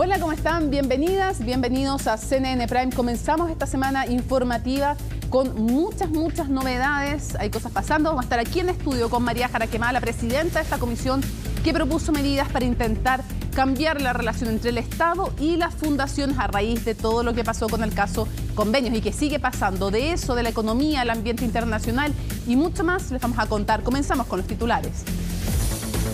Hola, ¿cómo están? Bienvenidas, bienvenidos a CNN Prime. Comenzamos esta semana informativa con muchas, muchas novedades. Hay cosas pasando. Vamos a estar aquí en estudio con María Jaraquemá, la presidenta de esta comisión que propuso medidas para intentar cambiar la relación entre el Estado y las fundaciones a raíz de todo lo que pasó con el caso convenios y que sigue pasando. De eso, de la economía, el ambiente internacional y mucho más les vamos a contar. Comenzamos con los titulares.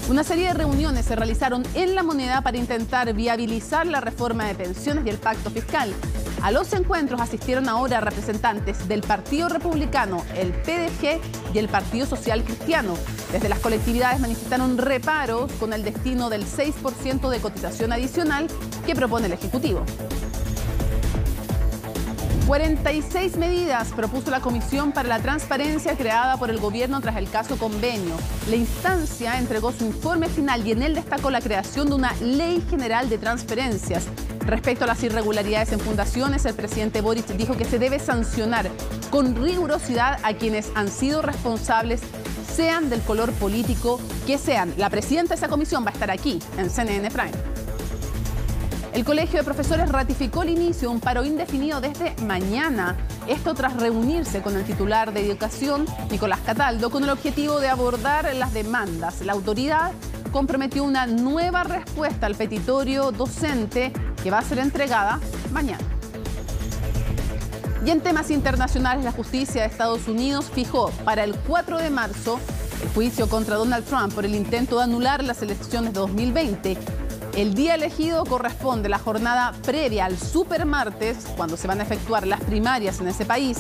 Una serie de reuniones se realizaron en la moneda para intentar viabilizar la reforma de pensiones y el pacto fiscal. A los encuentros asistieron ahora representantes del Partido Republicano, el PDG y el Partido Social Cristiano. Desde las colectividades manifestaron reparos con el destino del 6% de cotización adicional que propone el Ejecutivo. 46 medidas propuso la Comisión para la Transparencia creada por el gobierno tras el caso convenio. La instancia entregó su informe final y en él destacó la creación de una ley general de transferencias. Respecto a las irregularidades en fundaciones, el presidente Boric dijo que se debe sancionar con rigurosidad a quienes han sido responsables, sean del color político que sean. La presidenta de esa comisión va a estar aquí en CNN Prime. El Colegio de Profesores ratificó el inicio de un paro indefinido desde mañana. Esto tras reunirse con el titular de Educación, Nicolás Cataldo, con el objetivo de abordar las demandas. La autoridad comprometió una nueva respuesta al petitorio docente que va a ser entregada mañana. Y en temas internacionales, la justicia de Estados Unidos fijó para el 4 de marzo el juicio contra Donald Trump por el intento de anular las elecciones de 2020 el día elegido corresponde la jornada previa al supermartes, cuando se van a efectuar las primarias en ese país.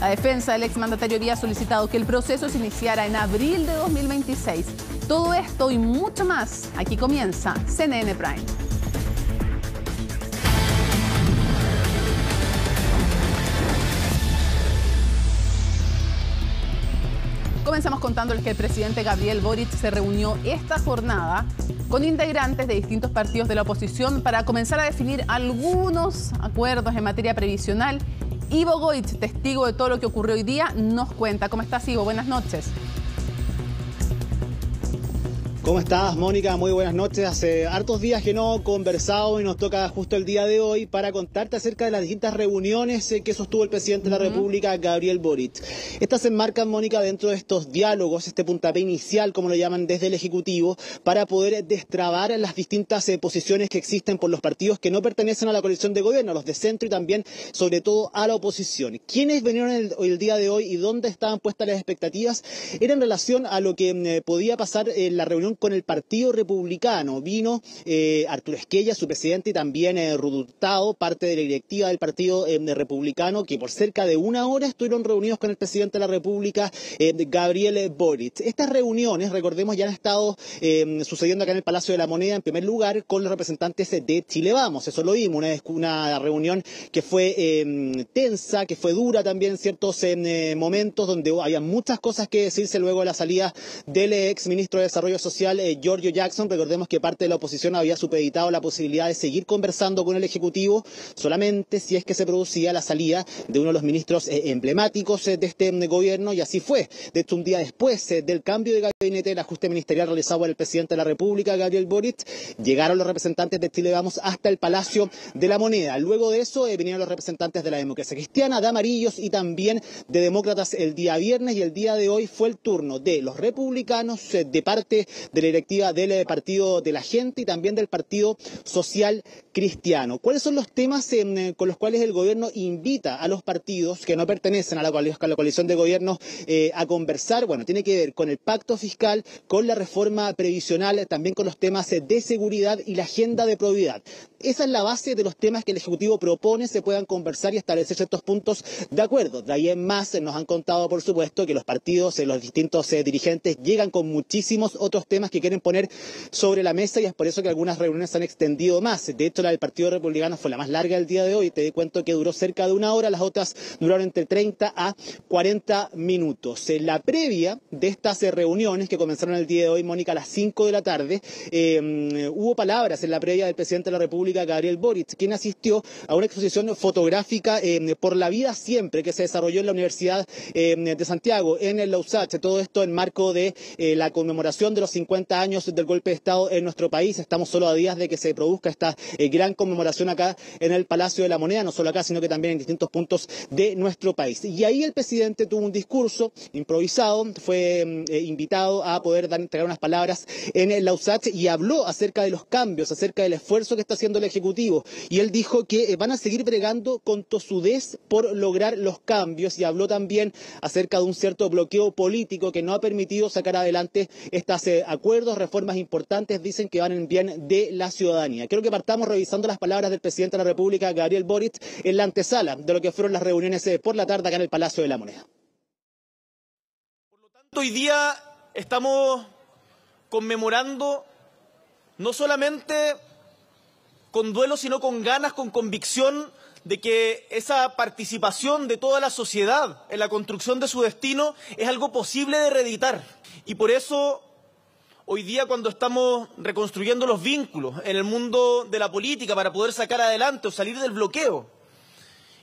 La defensa del exmandatario había solicitado que el proceso se iniciara en abril de 2026. Todo esto y mucho más, aquí comienza CNN Prime. Comenzamos contándoles que el presidente Gabriel Boric se reunió esta jornada con integrantes de distintos partidos de la oposición para comenzar a definir algunos acuerdos en materia previsional. Ivo Goitz, testigo de todo lo que ocurrió hoy día, nos cuenta. ¿Cómo estás, Ivo? Buenas noches. ¿Cómo estás, Mónica? Muy buenas noches. Hace hartos días que no conversado y nos toca justo el día de hoy para contarte acerca de las distintas reuniones eh, que sostuvo el presidente de la República, Gabriel Boric. Estas se enmarcan, Mónica, dentro de estos diálogos, este puntapié inicial, como lo llaman desde el Ejecutivo, para poder destrabar las distintas eh, posiciones que existen por los partidos que no pertenecen a la coalición de gobierno, los de centro y también, sobre todo, a la oposición. ¿Quiénes vinieron el, día de hoy y dónde estaban puestas las expectativas? Era en relación a lo que mm, podía pasar en la reunión con el Partido Republicano. Vino eh, Arturo Esquella, su presidente, y también eh, parte de la directiva del Partido eh, Republicano, que por cerca de una hora estuvieron reunidos con el presidente de la República, eh, Gabriel Boric. Estas reuniones, recordemos, ya han estado sucediendo acá en el Palacio de la Moneda, en primer lugar, con los representantes de Chile Vamos. Eso lo vimos, una, una reunión que fue tensa, que fue dura también en ciertos momentos, donde había muchas cosas que decirse luego de la salida del ex ministro de Desarrollo Social eh, Giorgio Jackson. Recordemos que parte de la oposición había supeditado la posibilidad de seguir conversando con el Ejecutivo solamente si es que se producía la salida de uno de los ministros eh, emblemáticos eh, de este mm, gobierno y así fue. De hecho, un día después del cambio de gabinete del ajuste ministerial realizado por el presidente de la República, Gabriel Boric, llegaron los representantes de Chile Vamos hasta el Palacio de la Moneda. Luego de eso vinieron los representantes de la democracia cristiana, de amarillos y también de demócratas el día viernes y el día de hoy fue el turno de los republicanos de parte de la directiva del eh, Partido de la Gente y también del Partido Social Cristiano. ¿Cuáles son los temas eh, con los cuales el gobierno invita a los partidos que no pertenecen a la, coalición de gobierno eh, a conversar? Bueno, tiene que ver con el pacto fiscal, con la reforma previsional, también con los temas de seguridad y la agenda de probidad. Esa es la base de los temas que el Ejecutivo propone se puedan conversar y establecer ciertos puntos de acuerdo. De ahí en más nos han contado, por supuesto, que los partidos, los distintos dirigentes llegan con muchísimos otros temas que quieren poner sobre la mesa y es por eso que algunas reuniones se han extendido más. De hecho, la del Partido Republicano fue la más larga del día de hoy. Te di cuento que duró cerca de una hora, las otras duraron entre 30 a 40 minutos. En la previa de estas reuniones que comenzaron el día de hoy, Mónica, a las 5 de la tarde, eh, hubo palabras en la previa del presidente de la República, Gabriel Boric, quien asistió a una exposición fotográfica eh, por la vida siempre que se desarrolló en la Universidad eh, de Santiago, en el Lausach. Todo esto en marco de la conmemoración de los 50 años del golpe de Estado en nuestro país. Estamos solo a días de que se produzca esta eh, gran conmemoración acá en el Palacio de la Moneda, no solo acá, sino que también en distintos puntos de nuestro país. Y ahí el presidente tuvo un discurso improvisado, fue eh, invitado a poder dar, entregar unas palabras en la USACH y habló acerca de los cambios, acerca del esfuerzo que está haciendo el Ejecutivo. Y él dijo que van a seguir bregando con tosudez por lograr los cambios y habló también acerca de un cierto bloqueo político que no ha permitido sacar adelante estos eh, acuerdos, reformas importantes, dicen que van en bien de la ciudadanía. Creo que partamos revisando las palabras del presidente de la República, Gabriel Boric, en la antesala de lo que fueron las reuniones eh, por la tarde acá en el Palacio de la Moneda. Por lo tanto, hoy día estamos conmemorando no solamente con duelo, sino con ganas, con convicción de que esa participación de toda la sociedad en la construcción de su destino es algo posible de reeditar. Y por eso, hoy día cuando estamos reconstruyendo los vínculos en el mundo de la política para poder sacar adelante o salir del bloqueo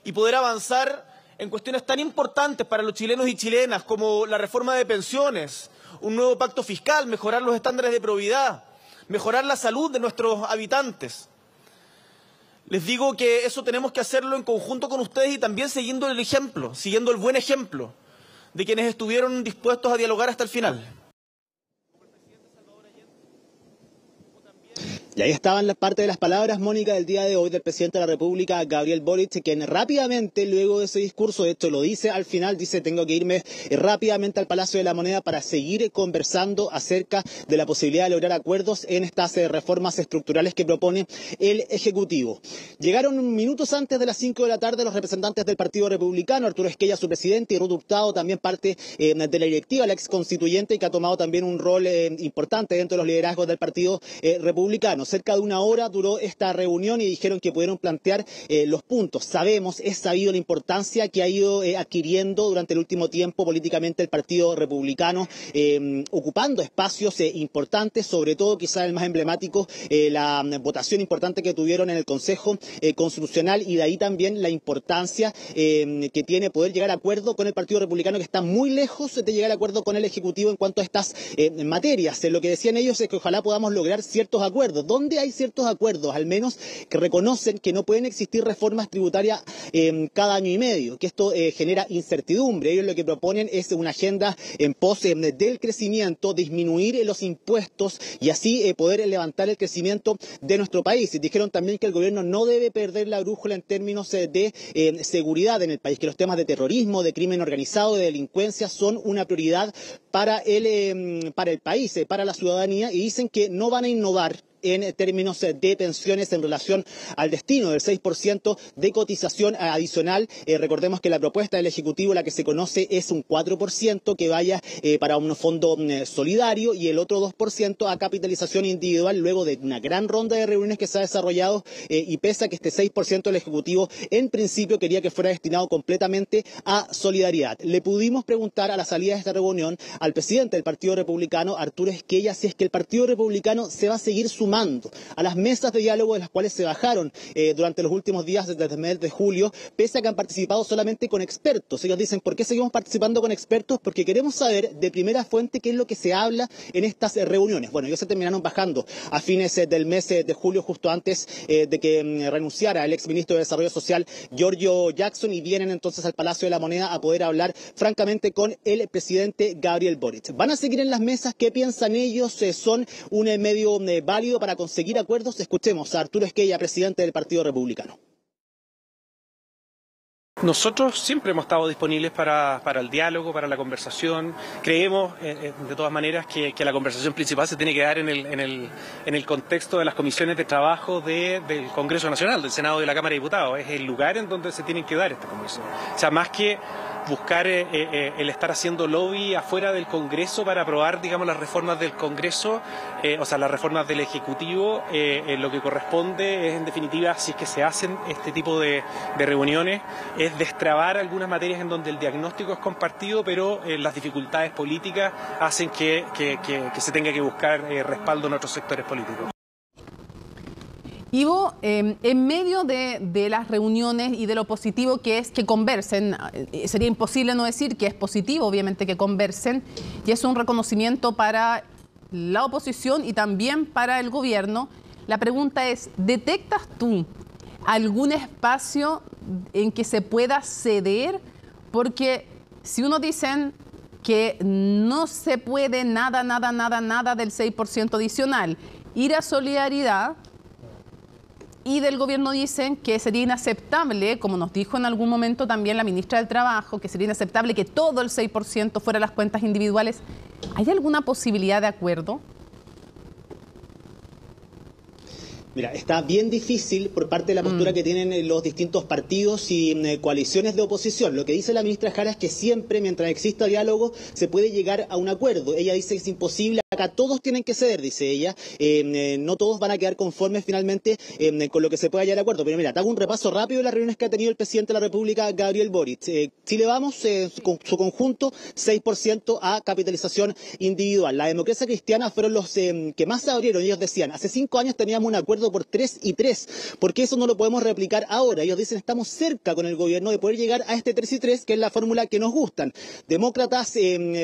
y poder avanzar en cuestiones tan importantes para los chilenos y chilenas como la reforma de pensiones, un nuevo pacto fiscal, mejorar los estándares de probidad, mejorar la salud de nuestros habitantes, les digo que eso tenemos que hacerlo en conjunto con ustedes y también siguiendo el ejemplo, siguiendo el buen ejemplo de quienes estuvieron dispuestos a dialogar hasta el final. Y ahí estaban las parte de las palabras, Mónica, del día de hoy del presidente de la República, Gabriel Boric, quien rápidamente, luego de ese discurso, de hecho lo dice al final, dice, tengo que irme eh, rápidamente al Palacio de la Moneda para seguir conversando acerca de la posibilidad de lograr acuerdos en estas eh, reformas estructurales que propone el Ejecutivo. Llegaron minutos antes de las 5 de la tarde los representantes del Partido Republicano, Arturo Esquella, su presidente, y Ruth también parte eh, de la directiva, la ex constituyente, que ha tomado también un rol importante dentro de los liderazgos del Partido Republicano. Cerca de una hora duró esta reunión y dijeron que pudieron plantear eh, los puntos. Sabemos, es sabido la importancia que ha ido eh, adquiriendo durante el último tiempo políticamente el Partido Republicano, em, ocupando espacios eh, importantes, sobre todo quizá el más emblemático, la votación importante que tuvieron en el Consejo Constitucional y de ahí también la importancia que tiene poder llegar a acuerdo con el Partido Republicano que está muy lejos de llegar a acuerdo con el Ejecutivo en cuanto a estas materias. Lo que decían ellos es que ojalá podamos lograr ciertos acuerdos donde hay ciertos acuerdos, al menos que reconocen que no pueden existir reformas tributarias eh, cada año y medio, que esto eh, genera incertidumbre. Ellos lo que proponen es una agenda en pos eh, del crecimiento, disminuir los impuestos y así poder levantar el crecimiento de nuestro país. Dijeron también que el gobierno no debe perder la brújula en términos de seguridad en el país, que los temas de terrorismo, de crimen organizado, de delincuencia son una prioridad para el, para el país, para la ciudadanía y dicen que no van a innovar en términos de pensiones en relación al destino del 6% de cotización adicional. Eh, recordemos que la propuesta del Ejecutivo, la que se conoce, es un 4% que vaya eh, para un fondo mm, solidario y el otro 2% a capitalización individual luego de una gran ronda de reuniones que se ha desarrollado eh, y pese a que este 6% del Ejecutivo en principio quería que fuera destinado completamente a solidaridad. Le pudimos preguntar a la salida de esta reunión al presidente del Partido Republicano, Arturo Esquella, si es que el Partido Republicano se va a seguir sumando a las mesas de diálogo de las cuales se bajaron eh, durante los últimos días desde el mes de julio, pese a que han participado solamente con expertos. Ellos dicen, ¿por qué seguimos participando con expertos? Porque queremos saber de primera fuente qué es lo que se habla en estas eh, reuniones. Bueno, ellos se terminaron bajando a fines eh, del mes de julio, justo antes de que mm, renunciara el exministro de Desarrollo Social, Giorgio Jackson, y vienen entonces al Palacio de la Moneda a poder hablar francamente con el presidente Gabriel Boric. ¿Van a seguir en las mesas? ¿Qué piensan ellos? ¿Son un medio válido para conseguir acuerdos, escuchemos a Arturo Esquella, presidente del Partido Republicano. Nosotros siempre hemos estado disponibles para, el diálogo, para la conversación. Creemos, eh, eh, de todas maneras, que, la conversación principal se tiene que dar en el, en el, en el contexto de las comisiones de trabajo del Congreso Nacional, del Senado y de la Cámara de Diputados. Es el lugar en donde se tienen que dar estas conversaciones. O sea, más que buscar eh, eh, el estar haciendo lobby afuera del Congreso para aprobar, digamos, las reformas del Congreso, eh, o sea, las reformas del Ejecutivo, lo que corresponde es, en definitiva, si es que se hacen este tipo de, reuniones, es destrabar algunas materias en donde el diagnóstico es compartido, pero las dificultades políticas hacen que se tenga que buscar respaldo en otros sectores políticos. Ivo, em, en medio de, las reuniones y de lo positivo que es que conversen, eh, sería imposible no decir que es positivo, obviamente, que conversen, y es un reconocimiento para la oposición y también para el gobierno. La pregunta es, ¿detectas tú algún espacio en que se pueda ceder? Porque si uno dice que no se puede nada, nada, nada, nada del 6% adicional, ir a solidaridad y del gobierno dicen que sería inaceptable, como nos dijo en algún momento también la ministra del Trabajo, que sería inaceptable que todo el 6% fuera las cuentas individuales. ¿Hay alguna posibilidad de acuerdo? Mira, está bien difícil por parte de la postura mm. que tienen eh, los distintos partidos y mm, eh, coaliciones de oposición. Lo que dice la ministra Jara es que siempre, mientras exista diálogo, se puede llegar a un acuerdo. Ella dice que es imposible Acá todos tienen que ceder, dice ella. Em, eh, no todos van a quedar conformes finalmente em, con lo que se pueda llegar de acuerdo. Pero mira, te hago un repaso rápido de las reuniones que ha tenido el presidente de la República, Gabriel Boric. Eh, Chile Vamos, eh, su, su, conjunto, 6% a capitalización individual. La democracia cristiana fueron los que más se abrieron. Ellos decían, hace cinco años teníamos un acuerdo por 3 y 3. ¿Por qué eso no lo podemos replicar ahora? Ellos dicen, estamos cerca con el gobierno de poder llegar a este 3 y 3, que es la fórmula que nos gustan. Demócratas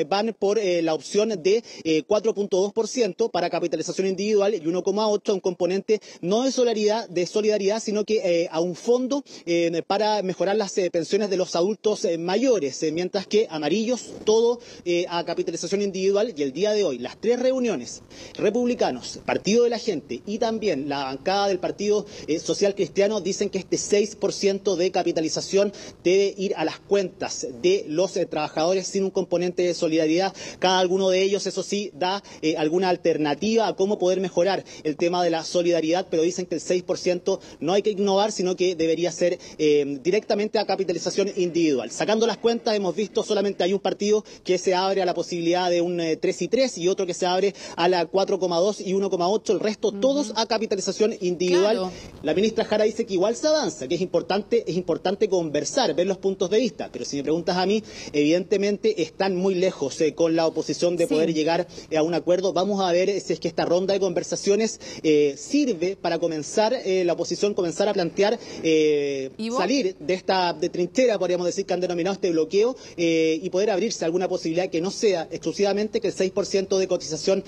van por la opción de 4 2% para capitalización individual y 1,8% a un componente no de solidaridad, de solidaridad sino que eh, a un fondo eh, para mejorar las eh, pensiones de los adultos mayores, mientras que amarillos todo a capitalización individual y el día de hoy las tres reuniones republicanos, Partido de la Gente y también la bancada del Partido Social Cristiano dicen que este 6% de capitalización debe ir a las cuentas de los trabajadores sin un componente de solidaridad. Cada uno de ellos, eso sí, da alguna alternativa a cómo poder mejorar el tema de la solidaridad, pero dicen que el 6% no hay que innovar, sino que debería ser eh, directamente a capitalización individual. Sacando las cuentas, hemos visto solamente hay un partido que se abre a la posibilidad de un 3 eh, y 3 y otro que se abre a la 4,2 y 1,8, el resto todos a capitalización individual. La ministra Jara dice que igual se avanza, que es importante, es importante conversar, ver los puntos de vista, pero si me preguntas a mí, evidentemente están muy lejos eh, con la oposición de poder llegar a un acuerdo. Vamos a ver si es que esta ronda de conversaciones eh, sirve para comenzar, eh, la oposición comenzar a plantear eh, salir de esta de trinchera, podríamos decir, que han denominado este bloqueo y poder abrirse alguna posibilidad que no sea exclusivamente que el 6% de cotización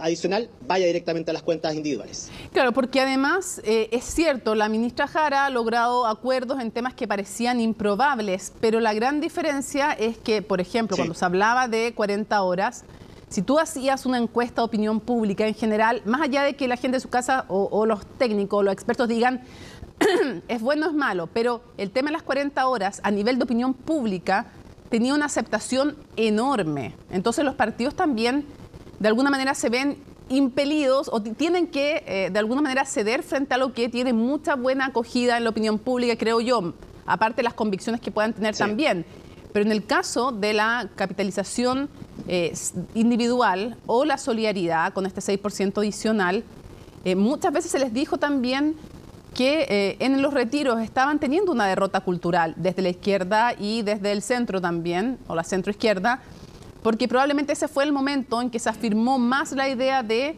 adicional vaya directamente a las cuentas individuales. Claro, porque además es cierto, la ministra Jara ha logrado acuerdos en temas que parecían improbables, pero la gran diferencia es que, por ejemplo, cuando se hablaba de 40 horas, si tú hacías una encuesta de opinión pública en general, más allá de que la gente de su casa o, los técnicos o los expertos digan es bueno o es malo, pero el tema de las 40 horas a nivel de opinión pública tenía una aceptación enorme. Entonces los partidos también de alguna manera se ven impelidos o tienen que eh, de alguna manera ceder frente a lo que tiene mucha buena acogida en la opinión pública, creo yo, aparte de las convicciones que puedan tener también. Pero en el caso de la capitalización eh, individual o la solidaridad con este 6% adicional, eh, muchas veces se les dijo también que eh, en los retiros estaban teniendo una derrota cultural desde la izquierda y desde el centro también, o la centroizquierda, porque probablemente ese fue el momento en que se afirmó más la idea de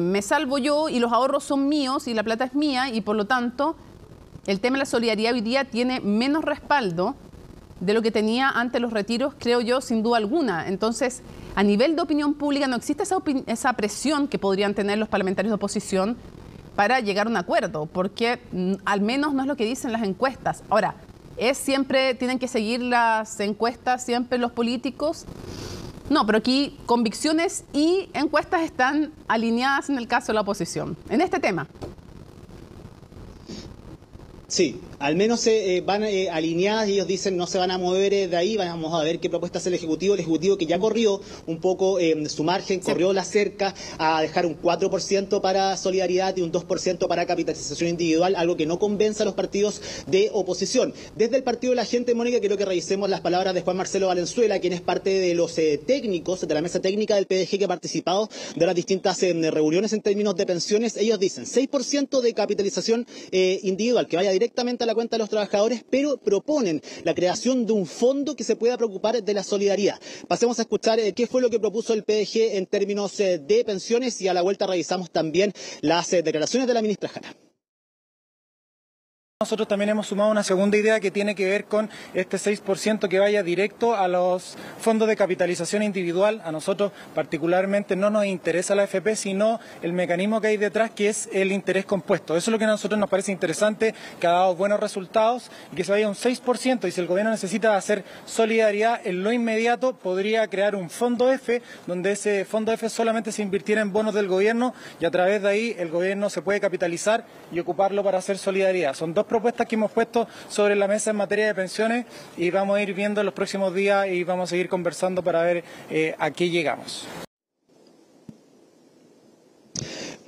me salvo yo y los ahorros son míos y la plata es mía y por lo tanto el tema de la solidaridad hoy día tiene menos respaldo de lo que tenía ante los retiros, creo yo, sin duda alguna. Entonces, a nivel de opinión pública no existe esa, esa presión que podrían tener los parlamentarios de oposición para llegar a un acuerdo, porque mm, al menos no es lo que dicen las encuestas. Ahora, ¿es siempre, tienen que seguir las encuestas siempre los políticos? No, pero aquí convicciones y encuestas están alineadas en el caso de la oposición, en este tema. Sí, al menos eh, van eh, alineadas y ellos dicen no se van a mover eh, de ahí, vamos a ver qué propuesta hace el Ejecutivo, el Ejecutivo que ya corrió un poco su margen, corrió la cerca a dejar un 4% para solidaridad y un 2% para capitalización individual, algo que no convence a los partidos de oposición. Desde el Partido de la Gente, Mónica, quiero que revisemos las palabras de Juan Marcelo Valenzuela, quien es parte de los técnicos, de la mesa técnica del PDG que ha participado de las distintas reuniones en términos de pensiones. Ellos dicen 6% de capitalización individual, que vaya directamente a la cuenta de los trabajadores, pero proponen la creación de un fondo que se pueda preocupar de la solidaridad. Pasemos a escuchar eh, qué fue lo que propuso el PDG en términos eh, de pensiones y a la vuelta revisamos también las eh, declaraciones de la ministra Jara. Nosotros también hemos sumado una segunda idea que tiene que ver con este 6% que vaya directo a los fondos de capitalización individual. A nosotros particularmente no nos interesa la FP, sino el mecanismo que hay detrás, que es el interés compuesto. Eso es lo que a nosotros nos parece interesante, que ha dado buenos resultados y que se vaya un 6%. Y si el gobierno necesita hacer solidaridad en lo inmediato, podría crear un fondo F, donde ese fondo F solamente se invirtiera en bonos del gobierno y a través de ahí el gobierno se puede capitalizar y ocuparlo para hacer solidaridad. Son dos propuestas que hemos puesto sobre la mesa en materia de pensiones y vamos a ir viendo en los próximos días y vamos a seguir conversando para ver eh, a qué llegamos.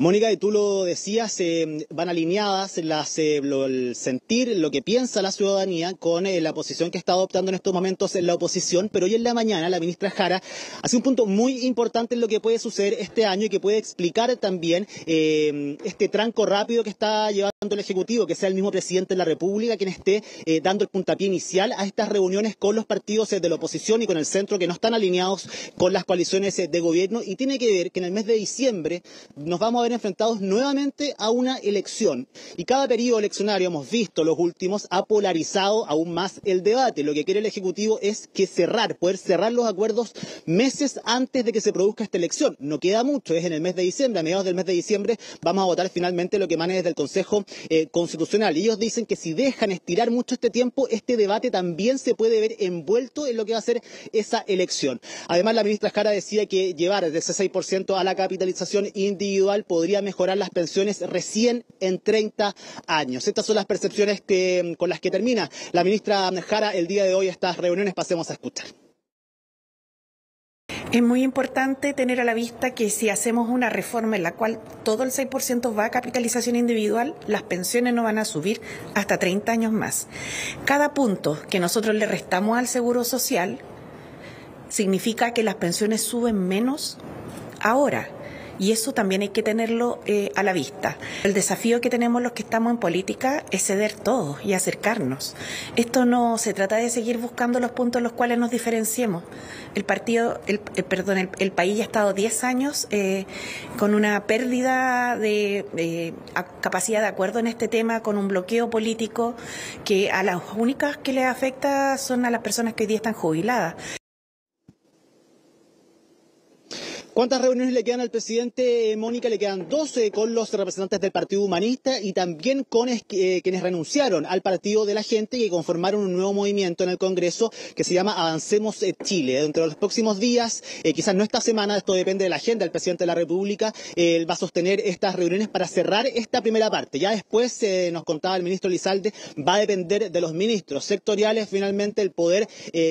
Mónica, y tú lo decías, eh, van alineadas las, eh, lo, el sentir, lo que piensa la ciudadanía con eh, la posición que está adoptando en estos momentos en la oposición, pero hoy en la mañana la ministra Jara hace un punto muy importante en lo que puede suceder este año y que puede explicar también este tranco rápido que está llevando el Ejecutivo, que sea el mismo presidente de la República quien esté dando el puntapié inicial a estas reuniones con los partidos de la oposición y con el centro que no están alineados con las coaliciones de gobierno. Y tiene que ver que en el mes de diciembre nos vamos a ver enfrentados nuevamente a una elección. Y cada periodo eleccionario, hemos visto los últimos, ha polarizado aún más el debate. Lo que quiere el Ejecutivo es que cerrar, poder cerrar los acuerdos meses antes de que se produzca esta elección. No queda mucho, es en el mes de diciembre, a mediados del mes de diciembre vamos a votar finalmente lo que emane desde el Consejo eh, Constitucional. Y ellos dicen que si dejan estirar mucho este tiempo, este debate también se puede ver envuelto en lo que va a ser esa elección. Además, la ministra Jara decía que llevar de ese 6% a la capitalización individual podría mejorar las pensiones recién en 30 años. Estas son las percepciones que, con las que termina la ministra Jara el día de hoy estas reuniones. Pasemos a escuchar. Es muy importante tener a la vista que si hacemos una reforma en la cual todo el 6% va a capitalización individual, las pensiones no van a subir hasta 30 años más. Cada punto que nosotros le restamos al Seguro Social significa que las pensiones suben menos ahora y eso también hay que tenerlo eh, a la vista. El desafío que tenemos los que estamos en política es ceder todo y acercarnos. Esto no se trata de seguir buscando los puntos en los cuales nos diferenciemos. El partido, el, eh, perdón, el, país ya ha estado 10 años eh, con una pérdida de capacidad de acuerdo en este tema, con un bloqueo político que a las únicas que le afecta son a las personas que hoy día están jubiladas. ¿Cuántas reuniones le quedan al presidente Mónica? Le quedan 12 con los representantes del Partido Humanista y también con eh, quienes renunciaron al Partido de la Gente y conformaron un nuevo movimiento en el Congreso que se llama Avancemos Chile. Dentro de los próximos días, eh, quizás no esta semana, esto depende de la agenda del presidente de la República, eh, él va a sostener estas reuniones para cerrar esta primera parte. Ya después, nos contaba el ministro Lizalde, va a depender de los ministros sectoriales finalmente el poder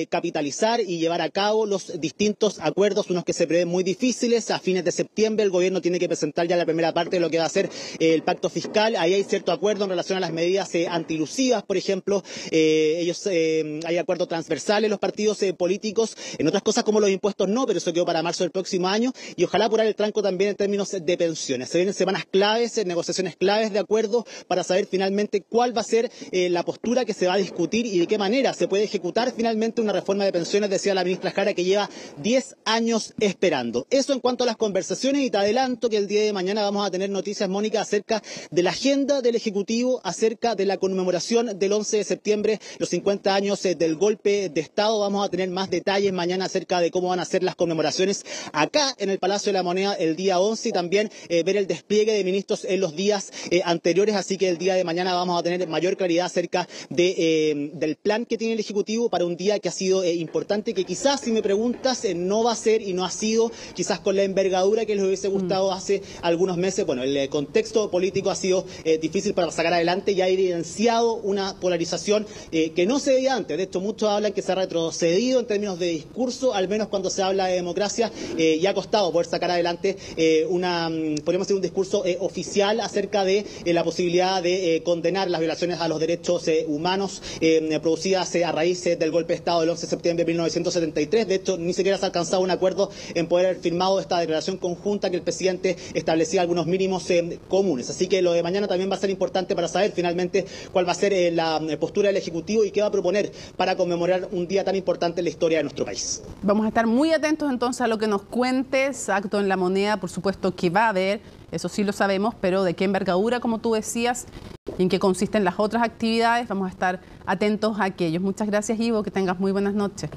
capitalizar y llevar a cabo los distintos acuerdos, unos que se prevén muy difíciles a fines de septiembre el gobierno tiene que presentar ya la primera parte de lo que va a ser eh, el pacto fiscal. Ahí hay cierto acuerdo en relación a las medidas eh, antilusivas, por ejemplo. Eh, ellos hay acuerdos transversales los partidos políticos. En otras cosas como los impuestos no, pero eso quedó para marzo del próximo año. Y ojalá apurar el tranco también en términos de pensiones. Se vienen semanas claves, negociaciones claves de acuerdo para saber finalmente cuál va a ser la postura que se va a discutir y de qué manera se puede ejecutar finalmente una reforma de pensiones, decía la ministra Jara, que lleva 10 años esperando. Eso en cuanto a las conversaciones y te adelanto que el día de mañana vamos a tener noticias, Mónica, acerca de la agenda del Ejecutivo, acerca de la conmemoración del 11 de septiembre, los 50 años eh, del golpe de Estado. Vamos a tener más detalles mañana acerca de cómo van a ser las conmemoraciones acá en el Palacio de la Moneda el día 11 y también eh, ver el despliegue de ministros en los días eh, anteriores. Así que el día de mañana vamos a tener mayor claridad acerca de, del plan que tiene el Ejecutivo para un día que ha sido importante, que quizás, si me preguntas, no va a ser y no ha sido con la envergadura que les hubiese mm. gustado hace algunos meses. Bueno, el eh, contexto político ha sido eh, difícil para sacar adelante y ha evidenciado una polarización eh, que no se veía antes. De hecho, muchos hablan que se ha retrocedido en términos de discurso, al menos cuando se habla de democracia, y ha costado poder sacar adelante una, mm, podemos decir, un discurso oficial acerca de la posibilidad de condenar las violaciones a los derechos humanos producidas a raíz del golpe de Estado del 11 de septiembre de 1973. De hecho, ni siquiera se ha alcanzado un acuerdo en poder firmar firmado esta declaración conjunta que el presidente establecía algunos mínimos comunes. Así que lo de mañana también va a ser importante para saber finalmente cuál va a ser la postura del Ejecutivo y qué va a proponer para conmemorar un día tan importante en la historia de nuestro país. Vamos a estar muy atentos entonces a lo que nos cuentes, acto en la moneda, por supuesto que va a haber, eso sí lo sabemos, pero de qué envergadura, como tú decías, y en qué consisten las otras actividades, vamos a estar atentos a aquellos. Muchas gracias, Ivo, que tengas muy buenas noches.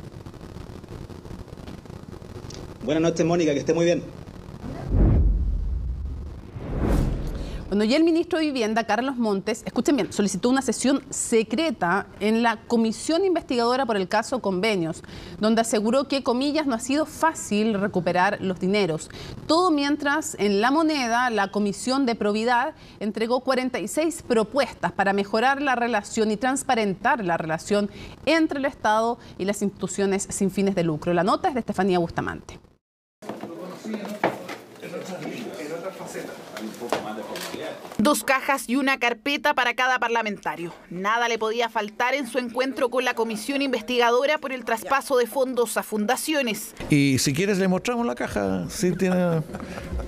Buenas noches, Mónica, que esté muy bien. Bueno, y el ministro de Vivienda, Carlos Montes, escuchen bien, solicitó una sesión secreta en la comisión investigadora por el caso Convenios, donde aseguró que, comillas, no ha sido fácil recuperar los dineros. Todo mientras en la moneda la Comisión de Probidad entregó 46 propuestas para mejorar la relación y transparentar la relación entre el Estado y las instituciones sin fines de lucro. La nota es de Estefanía Bustamante. Dos cajas y una carpeta para cada parlamentario. Nada le podía faltar en su encuentro con la comisión investigadora por el traspaso de fondos a fundaciones. Y si quieres le mostramos la caja, si tiene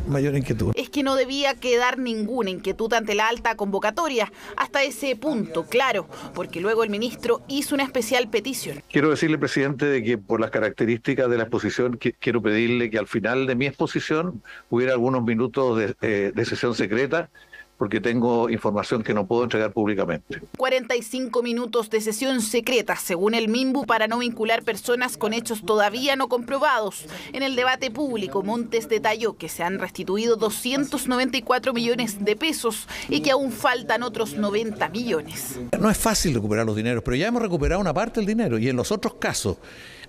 mayor inquietud. Es que no debía quedar ninguna inquietud ante la alta convocatoria, hasta ese punto, claro, porque luego el ministro hizo una especial petición. Quiero decirle, presidente, de que por las características de la exposición, quiero pedirle que al final de mi exposición hubiera algunos minutos de, eh, de sesión secreta porque tengo información que no puedo entregar públicamente. 45 minutos de sesión secreta, según el MIMBU, para no vincular personas con hechos todavía no comprobados. En el debate público, Montes detalló que se han restituido 294 millones de pesos y que aún faltan otros 90 millones. No es fácil recuperar los dineros, pero ya hemos recuperado una parte del dinero y en los otros casos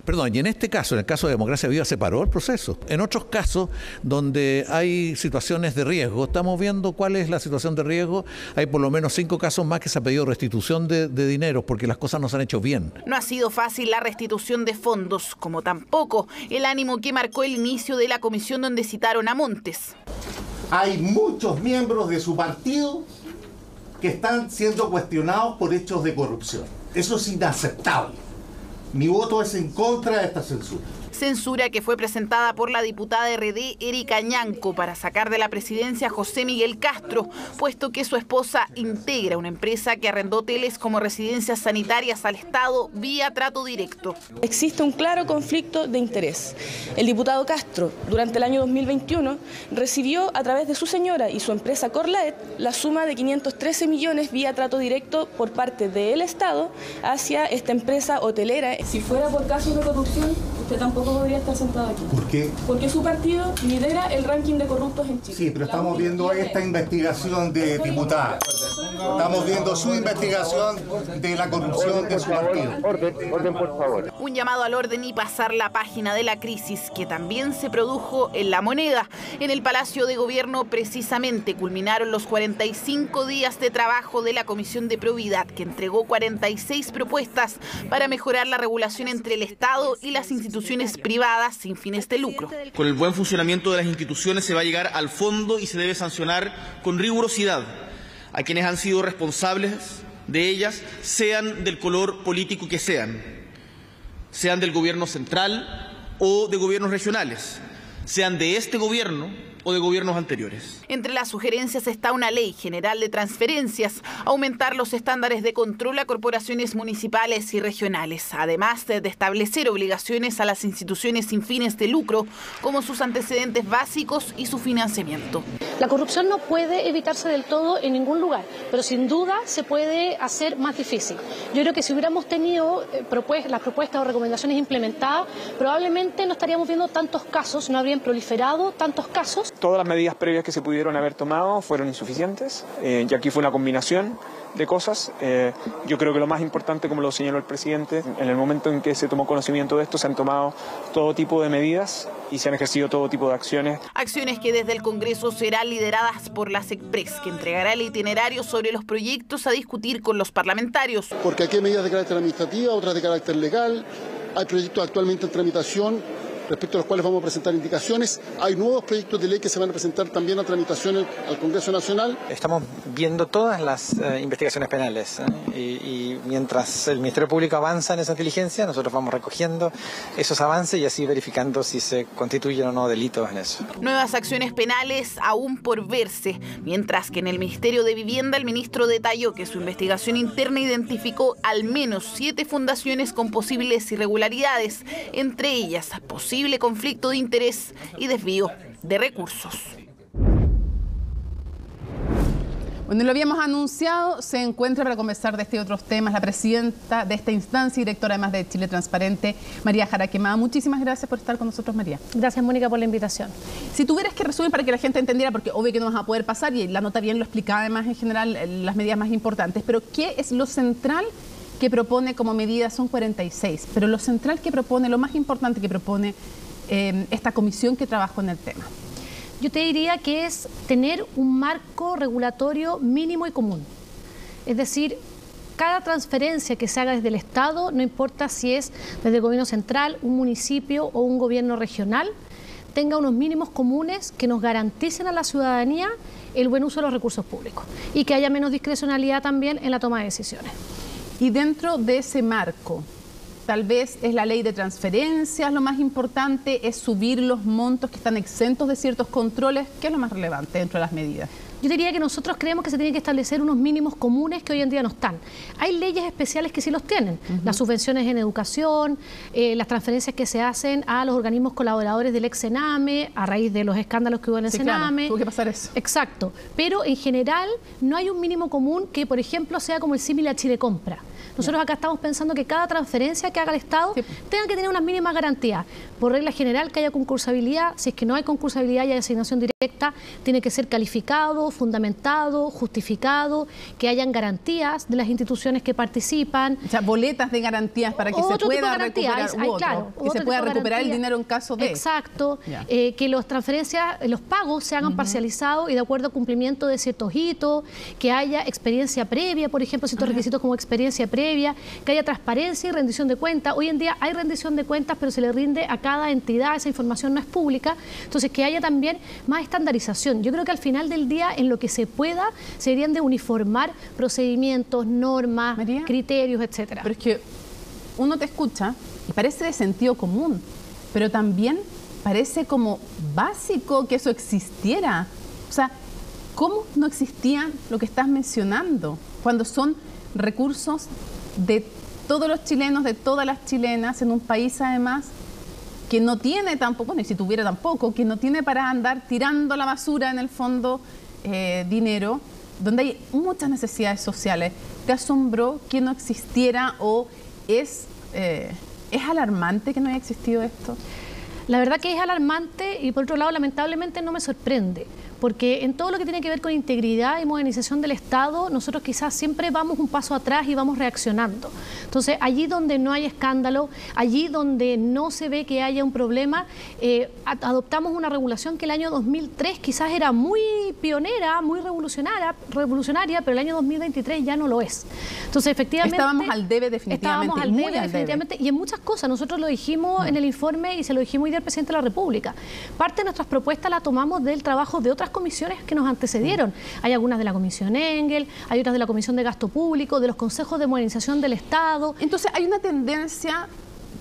perdón, y en este caso, en el caso de Democracia Viva, se paró el proceso. En otros casos, donde hay situaciones de riesgo, estamos viendo cuál es la situación de riesgo. Hay por lo menos cinco casos más que se ha pedido restitución de, de dinero porque las cosas no se han hecho bien. No ha sido fácil la restitución de fondos, como tampoco el ánimo que marcó el inicio de la comisión donde citaron a Montes. Hay muchos miembros de su partido que están siendo cuestionados por hechos de corrupción. Eso es inaceptable. Mi voto es en contra de esta censura censura que fue presentada por la diputada RD Erika Ñanco para sacar de la presidencia a José Miguel Castro, puesto que su esposa integra una empresa que arrendó hoteles como residencias sanitarias al Estado vía trato directo. Existe un claro conflicto de interés. El diputado Castro, durante el año 2021, recibió a través de su señora y su empresa Corlaet la suma de 513 millones vía trato directo por parte del Estado hacia esta empresa hotelera. Si fuera por casos de corrupción, usted tampoco podría estar sentado aquí. ¿Por qué? Porque su partido lidera el ranking de corruptos en Chile. Sí, pero estamos viendo esta investigación de diputada. Estamos viendo su investigación de la corrupción de su partido. Orden, por favor. Un llamado al orden y pasar la página de la crisis que también se produjo en la moneda. En el Palacio de Gobierno precisamente culminaron los 45 días de trabajo de la Comisión de Probidad que entregó 46 propuestas para mejorar la regulación entre el Estado y las instituciones privadas sin fines de lucro. Con el buen funcionamiento de las instituciones se va a llegar al fondo y se debe sancionar con rigurosidad a quienes han sido responsables de ellas, sean del color político que sean, sean del gobierno central o de gobiernos regionales, sean de este gobierno o de gobiernos anteriores. Entre las sugerencias está una ley general de transferencias, aumentar los estándares de control a corporaciones municipales y regionales, además de establecer obligaciones a las instituciones sin fines de lucro, como sus antecedentes básicos y su financiamiento. La corrupción no puede evitarse del todo en ningún lugar, pero sin duda se puede hacer más difícil. Yo creo que si hubiéramos tenido eh, las propuestas o recomendaciones implementadas, probablemente no estaríamos viendo tantos casos, no habrían proliferado tantos casos todas las medidas previas que se pudieron haber tomado fueron insuficientes eh, y aquí fue una combinación de cosas. Eh, yo creo que lo más importante, como lo señaló el presidente, en el momento en que se tomó conocimiento de esto, se han tomado todo tipo de medidas y se han ejercido todo tipo de acciones. Acciones que desde el Congreso serán lideradas por la SECPRES, que entregará el itinerario sobre los proyectos a discutir con los parlamentarios. Porque aquí hay medidas de carácter administrativo, otras de carácter legal, hay proyectos actualmente en tramitación respecto a los cuales vamos a presentar indicaciones. Hay nuevos proyectos de ley que se van a presentar también a tramitación al Congreso Nacional. Estamos viendo todas las eh, investigaciones penales ¿eh? y, y mientras el Ministerio Público avanza en esa diligencia, nosotros vamos recogiendo esos avances y así verificando si se constituyen o no delitos en eso. Nuevas acciones penales aún por verse, mientras que en el Ministerio de Vivienda el ministro detalló que su investigación interna identificó al menos siete fundaciones con posibles irregularidades, entre ellas posible conflicto de interés y desvío de recursos. Bueno, lo habíamos anunciado, se encuentra para conversar de este y otros temas la presidenta de esta instancia y directora además de Chile Transparente, María Jaraquemada. Muchísimas gracias por estar con nosotros, María. Gracias, Mónica, por la invitación. Si tuvieras que resumir para que la gente entendiera, porque obvio que no vas a poder pasar y la nota bien lo explicaba además en general las medidas más importantes, pero ¿qué es lo central que propone como medida? Son 46, pero lo central que propone, lo más importante que propone eh, esta comisión que trabajó en el tema yo te diría que es tener un marco regulatorio mínimo y común. Es decir, cada transferencia que se haga desde el Estado, no importa si es desde el gobierno central, un municipio o un gobierno regional, tenga unos mínimos comunes que nos garanticen a la ciudadanía el buen uso de los recursos públicos y que haya menos discrecionalidad también en la toma de decisiones. Y dentro de ese marco, Tal vez es la ley de transferencias lo más importante, es subir los montos que están exentos de ciertos controles. ¿Qué es lo más relevante dentro de las medidas? Yo diría que nosotros creemos que se tienen que establecer unos mínimos comunes que hoy en día no están. Hay leyes especiales que sí los tienen, las subvenciones en educación, eh, las transferencias que se hacen a los organismos colaboradores del ex Sename a raíz de los escándalos que hubo en el Sename. Claro, tuvo que pasar eso. Exacto, pero en general no hay un mínimo común que, por ejemplo, sea como el símil a Chile Compra. Nosotros acá estamos pensando que cada transferencia que haga el Estado tenga que tener unas mínimas garantías. Por regla general, que haya concursabilidad. Si es que no hay concursabilidad y hay asignación directa, tiene que ser calificado, fundamentado, justificado, que hayan garantías de las instituciones que participan. O sea, boletas de garantías para que se pueda recuperar claro, que se pueda recuperar el dinero en caso de... Exacto. Eh, que las transferencias, los pagos se hagan parcializados y de acuerdo a cumplimiento de ciertos hitos, que haya experiencia previa, por ejemplo, ciertos requisitos como experiencia previa que haya transparencia y rendición de cuentas. Hoy en día hay rendición de cuentas, pero se le rinde a cada entidad, esa información no es pública. Entonces, que haya también más estandarización. Yo creo que al final del día, en lo que se pueda, se deberían de uniformar procedimientos, normas, criterios, etcétera. Pero es que uno te escucha y parece de sentido común, pero también parece como básico que eso existiera. O sea, ¿cómo no existía lo que estás mencionando? Cuando son recursos de todos los chilenos, de todas las chilenas, en un país además que no tiene tampoco, ni si tuviera tampoco, que no tiene para andar tirando la basura en el fondo eh, dinero, donde hay muchas necesidades sociales. ¿Te asombró que no existiera o es, eh, es alarmante que no haya existido esto? La verdad que es alarmante y por otro lado lamentablemente no me sorprende porque en todo lo que tiene que ver con integridad y modernización del Estado, nosotros quizás siempre vamos un paso atrás y vamos reaccionando. Entonces, allí donde no hay escándalo, allí donde no se ve que haya un problema, eh, adoptamos una regulación que el año 2003 quizás era muy pionera, muy revolucionaria, revolucionaria, pero el año 2023 ya no lo es. Entonces, efectivamente... Estábamos al debe definitivamente. Estábamos al debe definitivamente. Y en muchas cosas, nosotros lo dijimos en el informe y se lo dijimos hoy del presidente de la República. Parte de nuestras propuestas la tomamos del trabajo de otras comisiones que nos antecedieron. Hay algunas de la Comisión Engel, hay otras de la Comisión de Gasto Público, de los consejos de modernización del Estado. Entonces hay una tendencia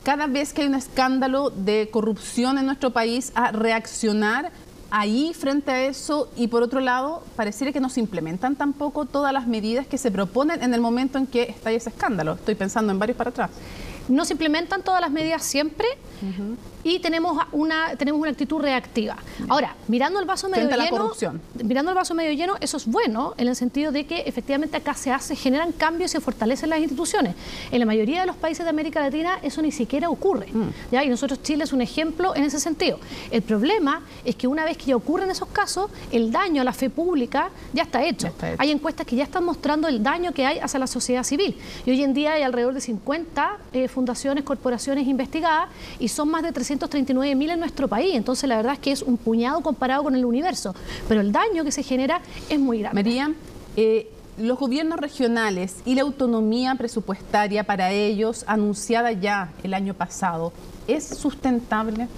cada vez que hay un escándalo de corrupción en nuestro país a reaccionar ahí frente a eso y por otro lado pareciera que no se implementan tampoco todas las medidas que se proponen en el momento en que está ese escándalo. Estoy pensando en varios para atrás. No se implementan todas las medidas siempre y tenemos una, tenemos una actitud reactiva. Ahora, mirando el vaso medio lleno, mirando el vaso medio lleno, eso es bueno en el sentido de que efectivamente acá se hace, generan cambios y se fortalecen las instituciones. En la mayoría de los países de América Latina eso ni siquiera ocurre. Mm. ¿ya? Y nosotros Chile es un ejemplo en ese sentido. El problema es que una vez que ya ocurren esos casos, el daño a la fe pública ya está hecho. Hay encuestas que ya están mostrando el daño que hay hacia la sociedad civil. Y hoy en día hay alrededor de 50 eh, fundaciones, corporaciones investigadas y son más de 300 mil en nuestro país. Entonces, la verdad es que es un puñado comparado con el universo. Pero el daño que se genera es muy grande. María, eh, los gobiernos regionales y la autonomía presupuestaria para ellos, anunciada ya el año pasado, ¿es sustentable?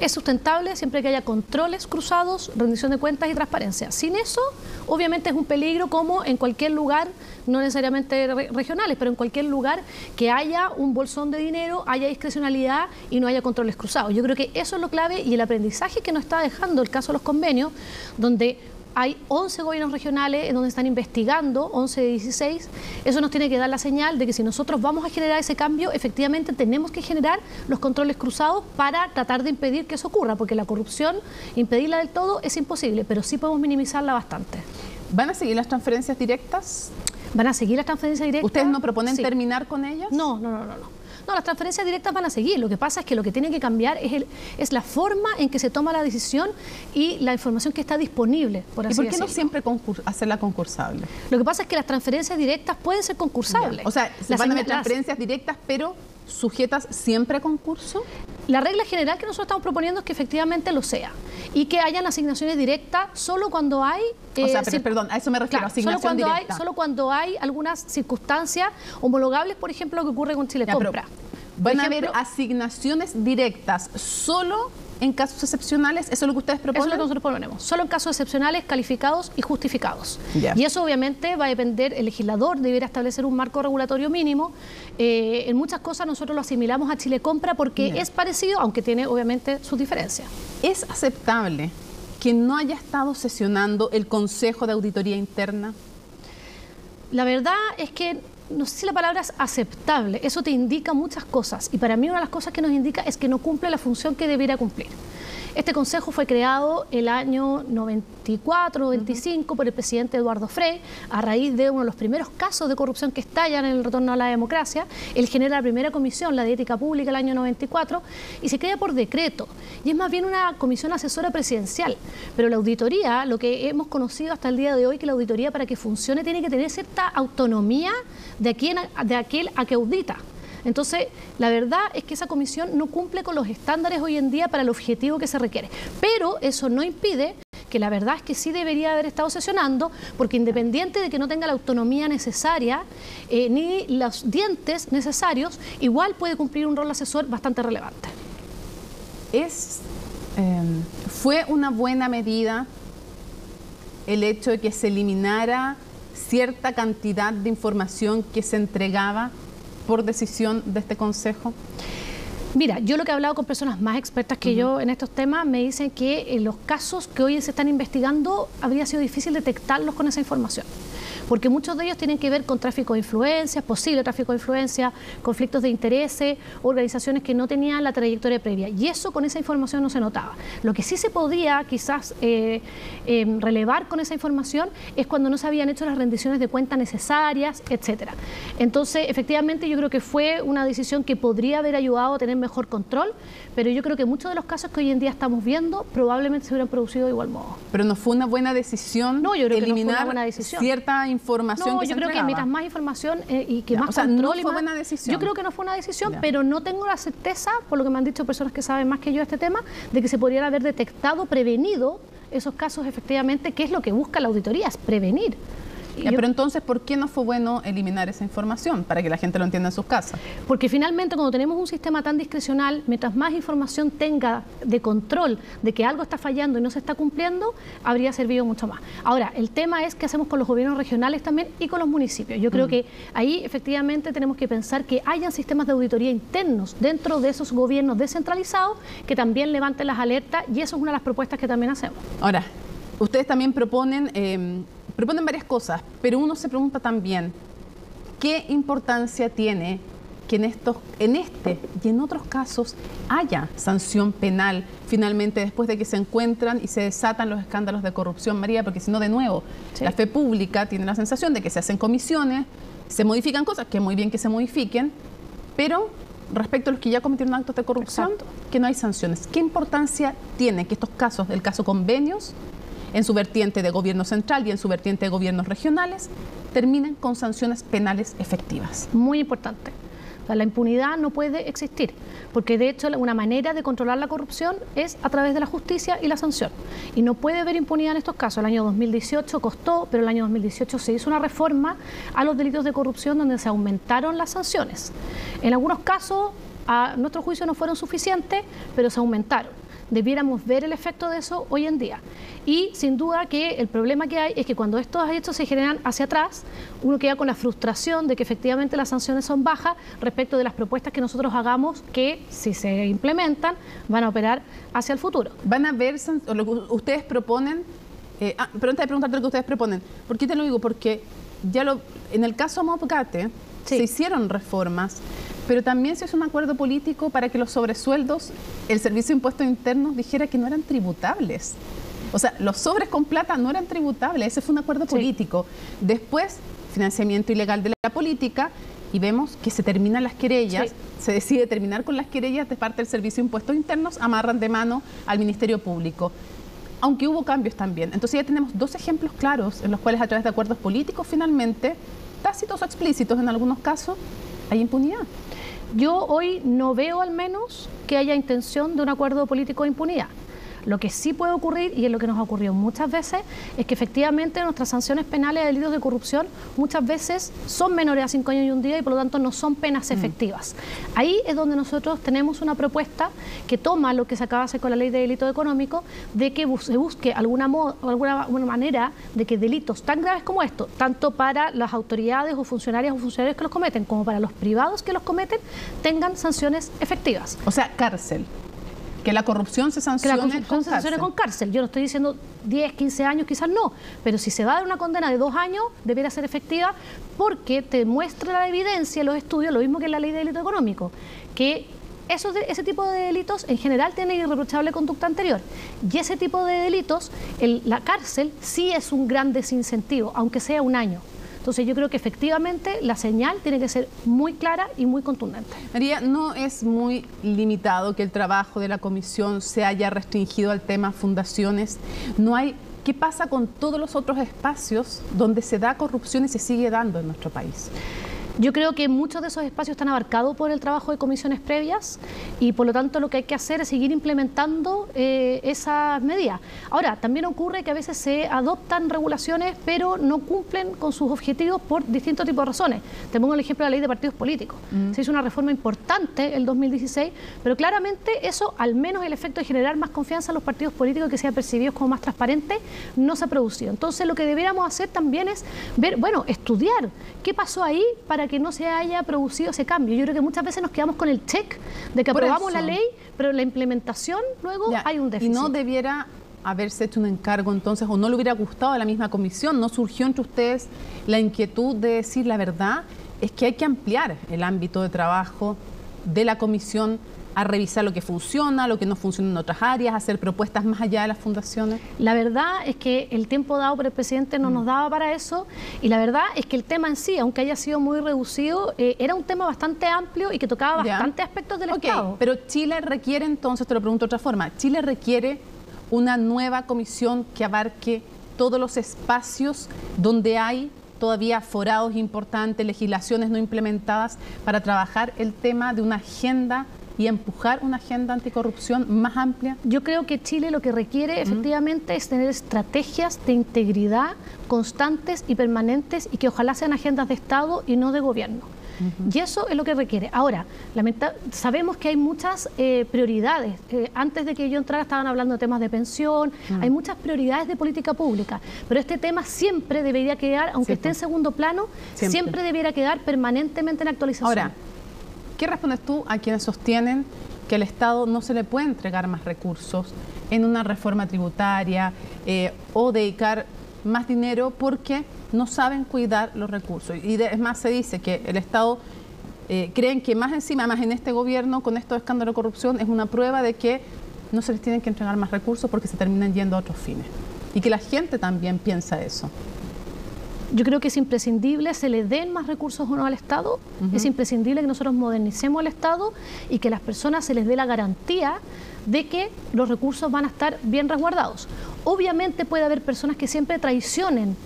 Es sustentable siempre que haya controles cruzados, rendición de cuentas y transparencia. Sin eso, obviamente es un peligro como en cualquier lugar, no necesariamente regionales, pero en cualquier lugar que haya un bolsón de dinero, haya discrecionalidad y no haya controles cruzados. Yo creo que eso es lo clave y el aprendizaje que nos está dejando el caso de los convenios, donde hay 11 gobiernos regionales en donde están investigando, 11 de 16. Eso nos tiene que dar la señal de que si nosotros vamos a generar ese cambio, efectivamente tenemos que generar los controles cruzados para tratar de impedir que eso ocurra, porque la corrupción, impedirla del todo es imposible, pero sí podemos minimizarla bastante. ¿Van a seguir las transferencias directas? ¿Van a seguir las transferencias directas? ¿Ustedes no proponen terminar con ellas? No, no, no, no. no. No, las transferencias directas van a seguir. Lo que pasa es que lo que tiene que cambiar es, el, es la forma en que se toma la decisión y la información que está disponible, por así ¿Y por qué no siempre hacerla concursable? Lo que pasa es que las transferencias directas pueden ser concursables. O sea, se van a haber transferencias directas, pero sujetas siempre a concurso? La regla general que nosotros estamos proponiendo es que efectivamente lo sea y que hayan asignaciones directas solo cuando hay... o sea, eh, perdón, a eso me refiero, asignación solo cuando Hay, solo cuando hay algunas circunstancias homologables, por ejemplo, lo que ocurre con Chile Compra. ¿Van a haber asignaciones directas solo en casos excepcionales? ¿Eso es lo que ustedes proponen? Eso es lo que nosotros proponemos. Solo en casos excepcionales, calificados y justificados. Y eso obviamente va a depender, el legislador deberá establecer un marco regulatorio mínimo. Eh, en muchas cosas nosotros lo asimilamos a Chile Compra porque es parecido, aunque tiene obviamente sus diferencias. ¿Es aceptable que no haya estado sesionando el Consejo de Auditoría Interna? La verdad es que no sé si la palabra es aceptable, eso te indica muchas cosas y para mí una de las cosas que nos indica es que no cumple la función que debiera cumplir. Este consejo fue creado el año 94, 95 por el presidente Eduardo Frey a raíz de uno de los primeros casos de corrupción que estallan en el retorno a la democracia. Él genera la primera comisión, la de ética pública, el año 94 y se crea por decreto. Y es más bien una comisión asesora presidencial. Pero la auditoría, lo que hemos conocido hasta el día de hoy, que la auditoría para que funcione tiene que tener cierta autonomía de, quien, de aquel a que audita. Entonces, la verdad es que esa comisión no cumple con los estándares hoy en día para el objetivo que se requiere. Pero eso no impide que la verdad es que sí debería haber estado sesionando, porque independiente de que no tenga la autonomía necesaria eh, ni los dientes necesarios, igual puede cumplir un rol asesor bastante relevante. Es, em, ¿Fue una buena medida el hecho de que se eliminara cierta cantidad de información que se entregaba por decisión de este Consejo? Mira, yo lo que he hablado con personas más expertas que yo en estos temas me dicen que en los casos que hoy se están investigando habría sido difícil detectarlos con esa información porque muchos de ellos tienen que ver con tráfico de influencias, posible tráfico de influencia, conflictos de intereses, organizaciones que no tenían la trayectoria previa. Y eso con esa información no se notaba. Lo que sí se podía quizás eh, em, relevar con esa información es cuando no se habían hecho las rendiciones de cuenta necesarias, etcétera. Entonces, efectivamente, yo creo que fue una decisión que podría haber ayudado a tener mejor control, pero yo creo que muchos de los casos que hoy en día estamos viendo probablemente se hubieran producido de igual modo. Pero no fue una buena decisión no, yo creo eliminar que no fue una buena decisión. cierta información no, que yo creo que mientras más información eh, y que más o sea, no fue buena decisión. Yo creo que no fue una decisión, pero no tengo la certeza, por lo que me han dicho personas que saben más que yo este tema, de que se podrían haber detectado, prevenido esos casos efectivamente, que es lo que busca la auditoría, es prevenir pero entonces, ¿por qué no fue bueno eliminar esa información para que la gente lo entienda en sus casas? Porque finalmente cuando tenemos un sistema tan discrecional, mientras más información tenga de control de que algo está fallando y no se está cumpliendo, habría servido mucho más. Ahora, el tema es qué hacemos con los gobiernos regionales también y con los municipios. Yo creo mm. que ahí efectivamente tenemos que pensar que hayan sistemas de auditoría internos dentro de esos gobiernos descentralizados que también levanten las alertas y eso es una de las propuestas que también hacemos. Ahora, ustedes también proponen... Eh, proponen varias cosas, pero uno se pregunta también, ¿qué importancia tiene que en, estos, en este y en otros casos haya sanción penal finalmente después de que se encuentran y se desatan los escándalos de corrupción, María, porque si no, de nuevo, la fe pública tiene la sensación de que se hacen comisiones, se modifican cosas, que muy bien que se modifiquen, pero respecto a los que ya cometieron actos de corrupción, que no hay sanciones. ¿Qué importancia tiene que estos casos, el caso convenios, en su vertiente de gobierno central y en su vertiente de gobiernos regionales, terminen con sanciones penales efectivas. Muy importante. la impunidad no puede existir, porque de hecho una manera de controlar la corrupción es a través de la justicia y la sanción. Y no puede haber impunidad en estos casos. El año 2018 costó, pero el año 2018 se hizo una reforma a los delitos de corrupción donde se aumentaron las sanciones. En algunos casos, a nuestro juicio no fueron suficientes, pero se aumentaron debiéramos ver el efecto de eso hoy en día. Y sin duda que el problema que hay es que cuando estos hechos se generan hacia atrás, uno queda con la frustración de que efectivamente las sanciones son bajas respecto de las propuestas que nosotros hagamos que, si se implementan, van a operar hacia el futuro. ¿Van a ver lo que ustedes proponen? Eh, ah, pero antes de preguntarte lo que ustedes proponen, ¿por qué te lo digo? Porque ya lo, en el caso Mopcate se hicieron reformas, pero también se hizo un acuerdo político para que los sobresueldos, el Servicio de Impuestos Internos dijera que no eran tributables. O sea, los sobres con plata no eran tributables, ese fue un acuerdo político. Después, financiamiento ilegal de la política, y vemos que se terminan las querellas, se decide terminar con las querellas de parte del Servicio de Impuestos Internos, amarran de mano al Ministerio Público. Aunque hubo cambios también. Entonces ya tenemos dos ejemplos claros en los cuales a través de acuerdos políticos finalmente, tácitos o explícitos en algunos casos, hay impunidad. Yo hoy no veo al menos que haya intención de un acuerdo político de impunidad. Lo que sí puede ocurrir, y es lo que nos ha ocurrido muchas veces, es que efectivamente nuestras sanciones penales de delitos de corrupción muchas veces son menores a cinco años y un día y por lo tanto no son penas mm. efectivas. Ahí es donde nosotros tenemos una propuesta que toma lo que se acaba de hacer con la ley de delito económico, de que se busque alguna, alguna manera de que delitos tan graves como esto, tanto para las autoridades o funcionarias o funcionarios que los cometen, como para los privados que los cometen, tengan sanciones efectivas. O sea, cárcel. Que la corrupción se sancione, con, se sancione con cárcel. Yo no estoy diciendo 10, 15 años, quizás no, pero si se va a dar una condena de dos años, debería ser efectiva porque te muestra la evidencia los estudios, lo mismo que en la ley de delito económico, que esos, ese tipo de delitos en general tienen irreprochable conducta anterior. Y ese tipo de delitos, la cárcel sí es un gran desincentivo, aunque sea un año. Entonces yo creo que efectivamente la señal tiene que ser muy clara y muy contundente. María, no es muy limitado que el trabajo de la comisión se haya restringido al tema fundaciones. No hay ¿Qué pasa con todos los otros espacios donde se da corrupción y se sigue dando en nuestro país? Yo creo que muchos de esos espacios están abarcados por el trabajo de comisiones previas y por lo tanto lo que hay que hacer es seguir implementando eh, esas medidas. Ahora, también ocurre que a veces se adoptan regulaciones pero no cumplen con sus objetivos por distintos tipos de razones. Te pongo el ejemplo de la ley de partidos políticos. Mm. Se hizo una reforma importante el 2016, pero claramente eso, al menos el efecto de generar más confianza en los partidos políticos que sean percibidos como más transparentes, no se ha producido. Entonces lo que deberíamos hacer también es ver, bueno, estudiar qué pasó ahí para que no se haya producido ese cambio. Yo creo que muchas veces nos quedamos con el check de que aprobamos la ley, pero la implementación luego hay un déficit. Y no debiera haberse hecho un encargo entonces, o no le hubiera gustado a la misma comisión, no surgió entre ustedes la inquietud de decir la verdad, es que hay que ampliar el ámbito de trabajo de la comisión a revisar lo que funciona, lo que no funciona en otras áreas, hacer propuestas más allá de las fundaciones? La verdad es que el tiempo dado por el presidente no nos mm. daba para eso y la verdad es que el tema en sí, aunque haya sido muy reducido, eh, era un tema bastante amplio y que tocaba bastantes aspectos del Estado. Pero Chile requiere entonces, te lo pregunto de otra forma, Chile requiere una nueva comisión que abarque todos los espacios donde hay todavía forados importantes, legislaciones no implementadas para trabajar el tema de una agenda y empujar una agenda anticorrupción más amplia? Yo creo que Chile lo que requiere efectivamente es tener estrategias de integridad constantes y permanentes y que ojalá sean agendas de Estado y no de gobierno. Y eso es lo que requiere. Ahora, sabemos que hay muchas eh, prioridades. Eh, antes de que yo entrara estaban hablando de temas de pensión, hay muchas prioridades de política pública, pero este tema siempre debería quedar, aunque esté en segundo plano, siempre. siempre debiera quedar permanentemente en actualización. Ahora, ¿Qué respondes tú a quienes sostienen que al Estado no se le puede entregar más recursos en una reforma tributaria eh, o dedicar más dinero porque no saben cuidar los recursos? Y es más, se dice que el Estado eh, creen que más encima, más en este gobierno, con estos escándalos de corrupción, es una prueba de que no se les tienen que entregar más recursos porque se terminan yendo a otros fines. Y que la gente también piensa eso. Yo creo que es imprescindible se le den más recursos o no al Estado, es imprescindible que nosotros modernicemos el Estado y que a las personas se les dé la garantía de que los recursos van a estar bien resguardados. Obviamente puede haber personas que siempre traicionen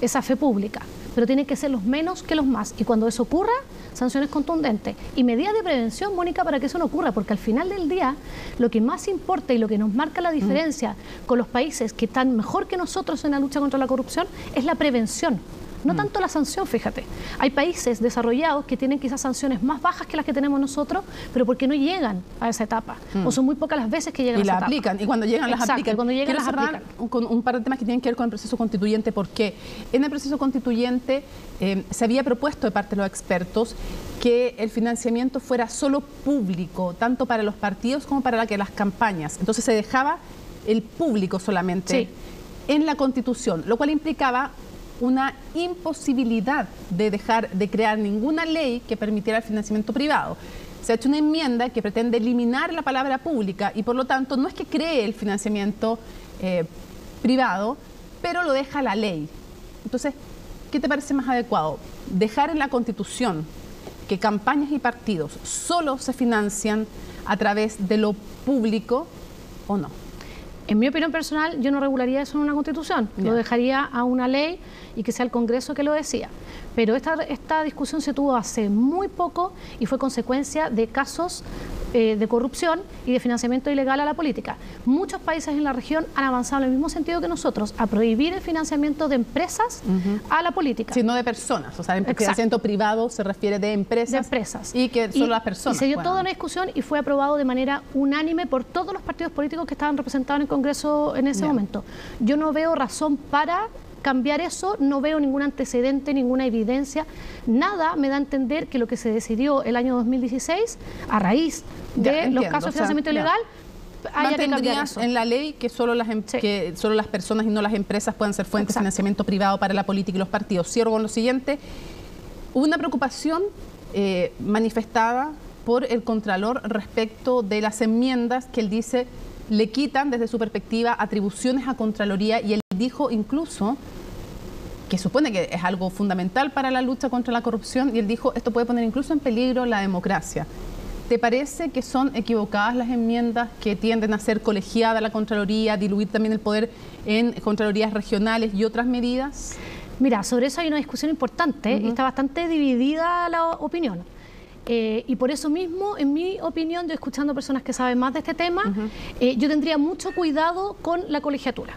esa fe pública, pero tienen que ser los menos que los más. Y cuando eso ocurra, sanciones contundentes y medidas de prevención, Mónica, para que eso no ocurra, porque al final del día lo que más importa y lo que nos marca la diferencia con los países que están mejor que nosotros en la lucha contra la corrupción es la prevención. No Mm. tanto la sanción, fíjate. Hay países desarrollados que tienen quizás sanciones más bajas que las que tenemos nosotros, pero porque no llegan a esa etapa, Mm. o son muy pocas las veces que llegan y a esa etapa. aplican. Y cuando llegan, las aplican. cuando llegan, las aplican. con un par de temas que tienen que ver con el proceso constituyente, porque en el proceso constituyente eh, se había propuesto de parte de los expertos que el financiamiento fuera solo público, tanto para los partidos como para la que las campañas. Entonces se dejaba el público solamente Sí. en la constitución, lo cual implicaba una imposibilidad de dejar de crear ninguna ley que permitiera el financiamiento privado. Se ha hecho una enmienda que pretende eliminar la palabra pública y por lo tanto no es que cree el financiamiento eh, privado, pero lo deja la ley. Entonces, ¿qué te parece más adecuado? Dejar en la constitución que campañas y partidos solo se financian a través de lo público o no. En mi opinión personal, yo no regularía eso en una constitución, lo dejaría a una ley y que sea el Congreso que lo decía. Pero esta, esta discusión se tuvo hace muy poco y fue consecuencia de casos eh, de corrupción y de financiamiento ilegal a la política. Muchos países en la región han avanzado en el mismo sentido que nosotros, a prohibir el financiamiento de empresas a la política. sino de personas. O sea, el financiamiento privado se refiere de empresas. De empresas. Y que solo las personas. Y se dio toda una discusión y fue aprobado de manera unánime por todos los partidos políticos que estaban representados en el Congreso en ese Ya. momento. Yo no veo razón para cambiar eso, no veo ningún antecedente, ninguna evidencia, nada me da a entender que lo que se decidió el año 2016, a raíz Ya, de los entiendo, casos o de sea, financiamiento ya. ilegal, haya que cambiar Mantendrías en la ley que solo las em- que solo las personas y no las empresas puedan ser fuentes de Exacto. financiamiento privado para la política y los partidos. Cierro con lo siguiente. Hubo una preocupación eh, manifestada por el Contralor respecto de las enmiendas que él dice le quitan desde su perspectiva atribuciones a Contraloría y él dijo incluso que supone que es algo fundamental para la lucha contra la corrupción y él dijo esto puede poner incluso en peligro la democracia. ¿Te parece que son equivocadas las enmiendas que tienden a ser colegiada la Contraloría, diluir también el poder en Contralorías regionales y otras medidas? Mira, sobre eso hay una discusión importante y está bastante dividida la opinión. Eh, y por eso mismo, en mi opinión, yo escuchando personas que saben más de este tema, eh, yo tendría mucho cuidado con la colegiatura.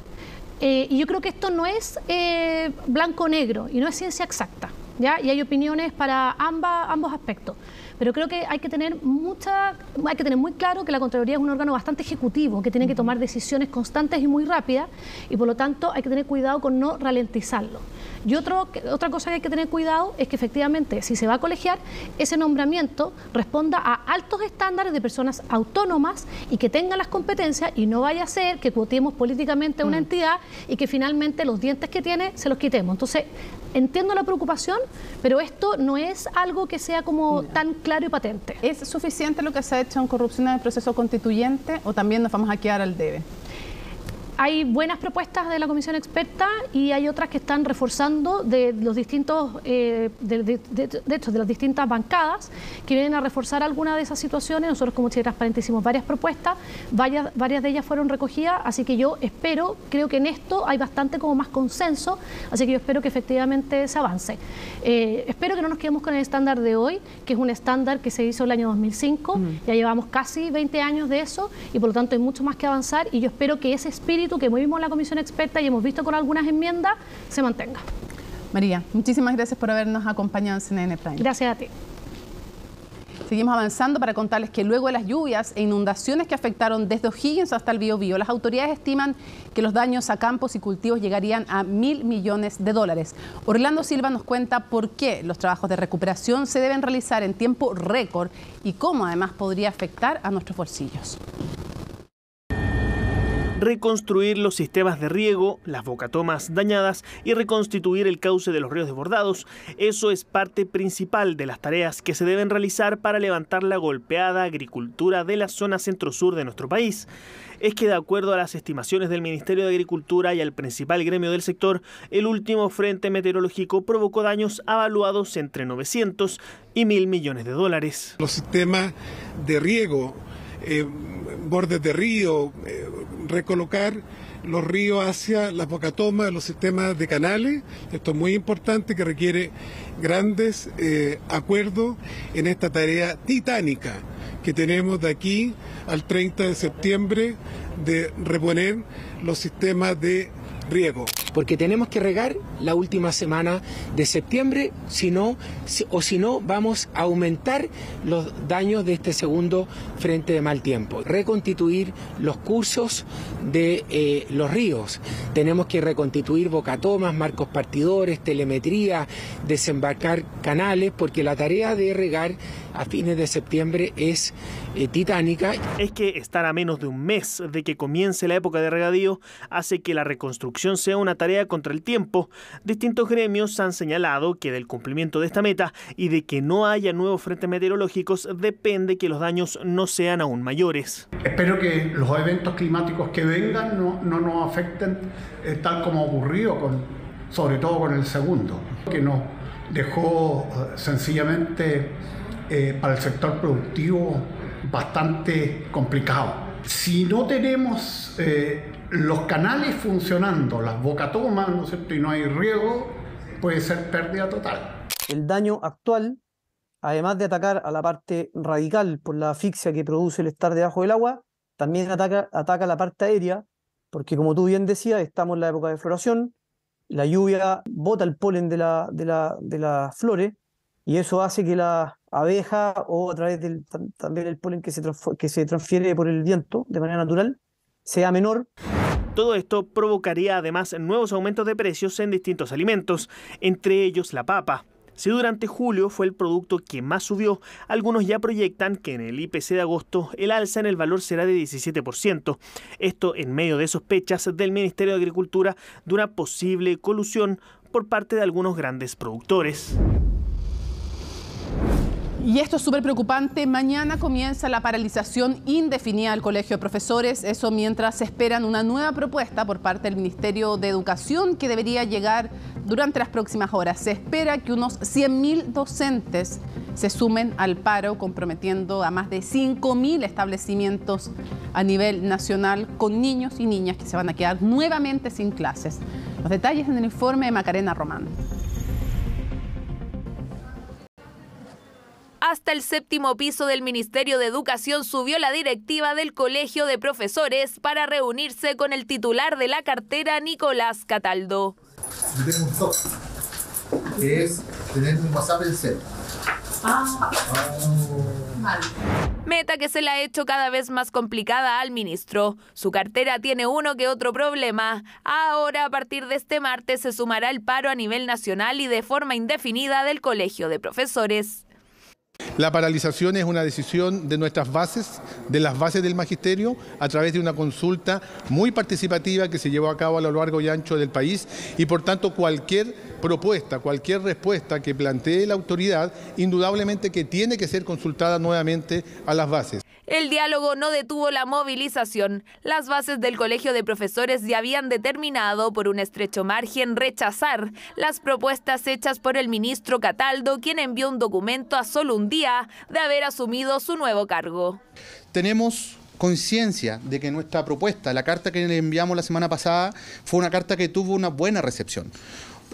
Eh, y yo creo que esto no es eh, blanco-negro y no es ciencia exacta, ¿ya? Y hay opiniones para ambas, ambos aspectos. Pero creo que hay que tener mucha, hay que tener muy claro que la Contraloría es un órgano bastante ejecutivo, que tiene que tomar decisiones constantes y muy rápidas, y por lo tanto hay que tener cuidado con no ralentizarlo. Y otro, otra cosa que hay que tener cuidado es que efectivamente, si se va a colegiar, ese nombramiento responda a altos estándares de personas autónomas y que tengan las competencias y no vaya a ser que cuotemos políticamente a una entidad y que finalmente los dientes que tiene se los quitemos. Entonces, entiendo la preocupación, pero esto no es algo que sea como tan claro y patente. ¿Es suficiente lo que se ha hecho en corrupción en el proceso constituyente o también nos vamos a quedar al debe? Hay buenas propuestas de la comisión experta y hay otras que están reforzando de los distintos, eh, de, de- de- de hecho, de las distintas bancadas que vienen a reforzar algunas de esas situaciones. Nosotros como Chile Transparente hicimos varias propuestas, varias, varias de ellas fueron recogidas, así que yo espero, creo que en esto hay bastante como más consenso, así que yo espero que efectivamente se avance. Eh, espero que no nos quedemos con el estándar de hoy, que es un estándar que se hizo el año 2005, ya llevamos casi 20 años de eso y por lo tanto hay mucho más que avanzar y yo espero que ese espíritu que vimos en la comisión experta y hemos visto con algunas enmiendas se mantenga. María, muchísimas gracias por habernos acompañado en CNN Prime. Gracias a ti. Seguimos avanzando para contarles que luego de las lluvias e inundaciones que afectaron desde O'Higgins hasta el Biobío, las autoridades estiman que los daños a campos y cultivos llegarían a mil millones de dólares. Orlando Silva nos cuenta por qué los trabajos de recuperación se deben realizar en tiempo récord y cómo además podría afectar a nuestros bolsillos. Reconstruir los sistemas de riego, las bocatomas dañadas y reconstituir el cauce de los ríos desbordados. Eso es parte principal de las tareas que se deben realizar para levantar la golpeada agricultura de la zona centro-sur de nuestro país. Es que de acuerdo a las estimaciones del Ministerio de Agricultura y al principal gremio del sector, el último frente meteorológico provocó daños avaluados entre 900 y 1.000 millones de dólares. Los sistemas de riego, eh, bordes de río, eh, recolocar los ríos hacia las bocatomas, los sistemas de canales. Esto es muy importante que requiere grandes eh, acuerdos en esta tarea titánica que tenemos de aquí al 30 de septiembre de reponer los sistemas de riego. porque tenemos que regar la última semana de septiembre, si no, o si no, vamos a aumentar los daños de este segundo frente de mal tiempo. Reconstituir los cursos de eh, los ríos. Tenemos que reconstituir bocatomas, marcos partidores, telemetría, desembarcar canales, porque la tarea de regar a fines de septiembre es eh, titánica. Es que estar a menos de un mes de que comience la época de regadío hace que la reconstrucción sea una tarea contra el tiempo. Distintos gremios han señalado que del cumplimiento de esta meta y de que no haya nuevos frentes meteorológicos depende que los daños no sean aún mayores. Espero que los eventos climáticos que vengan no, nos afecten eh, tal como ocurrió con, sobre todo con el segundo, que nos dejó eh, sencillamente eh, para el sector productivo bastante complicado. Si no tenemos eh, los canales funcionando, las bocatomas, ¿no es cierto? y no hay riego, puede ser pérdida total. El daño actual, además de atacar a la parte radical por la asfixia que produce el estar debajo del agua, también ataca, ataca la parte aérea, porque como tú bien decías, estamos en la época de floración, la lluvia bota el polen de, la, de, la, de las flores y eso hace que la abeja o a través del también polen que se, que se transfiere por el viento de manera natural sea menor. Todo esto provocaría además nuevos aumentos de precios en distintos alimentos, entre ellos la papa. Si durante julio fue el producto que más subió, algunos ya proyectan que en el IPC de agosto el alza en el valor será de 17%. Esto en medio de sospechas del Ministerio de Agricultura de una posible colusión por parte de algunos grandes productores. Y esto es súper preocupante. Mañana comienza la paralización indefinida del Colegio de Profesores. Eso mientras se esperan una nueva propuesta por parte del Ministerio de Educación que debería llegar durante las próximas horas. Se espera que unos 100.000 docentes se sumen al paro, comprometiendo a más de 5.000 establecimientos a nivel nacional con niños y niñas que se van a quedar nuevamente sin clases. Los detalles en el informe de Macarena Román. Hasta el séptimo piso del Ministerio de Educación subió la directiva del Colegio de Profesores para reunirse con el titular de la cartera, Nicolás Cataldo. Yo tengo un top, que es tener un WhatsApp en cero. Ah. Meta que se le ha hecho cada vez más complicada al ministro. Su cartera tiene uno que otro problema. Ahora, a partir de este martes, se sumará el paro a nivel nacional y de forma indefinida del Colegio de Profesores. La paralización es una decisión de nuestras bases, de las bases del magisterio, a través de una consulta muy participativa que se llevó a cabo a lo largo y ancho del país y por tanto cualquier propuesta, cualquier respuesta que plantee la autoridad, indudablemente que tiene que ser consultada nuevamente a las bases. El diálogo no detuvo la movilización. Las bases del Colegio de Profesores ya habían determinado por un estrecho margen rechazar las propuestas hechas por el ministro Cataldo, quien envió un documento a solo un día de haber asumido su nuevo cargo. Tenemos conciencia de que nuestra propuesta, la carta que le enviamos la semana pasada, fue una carta que tuvo una buena recepción.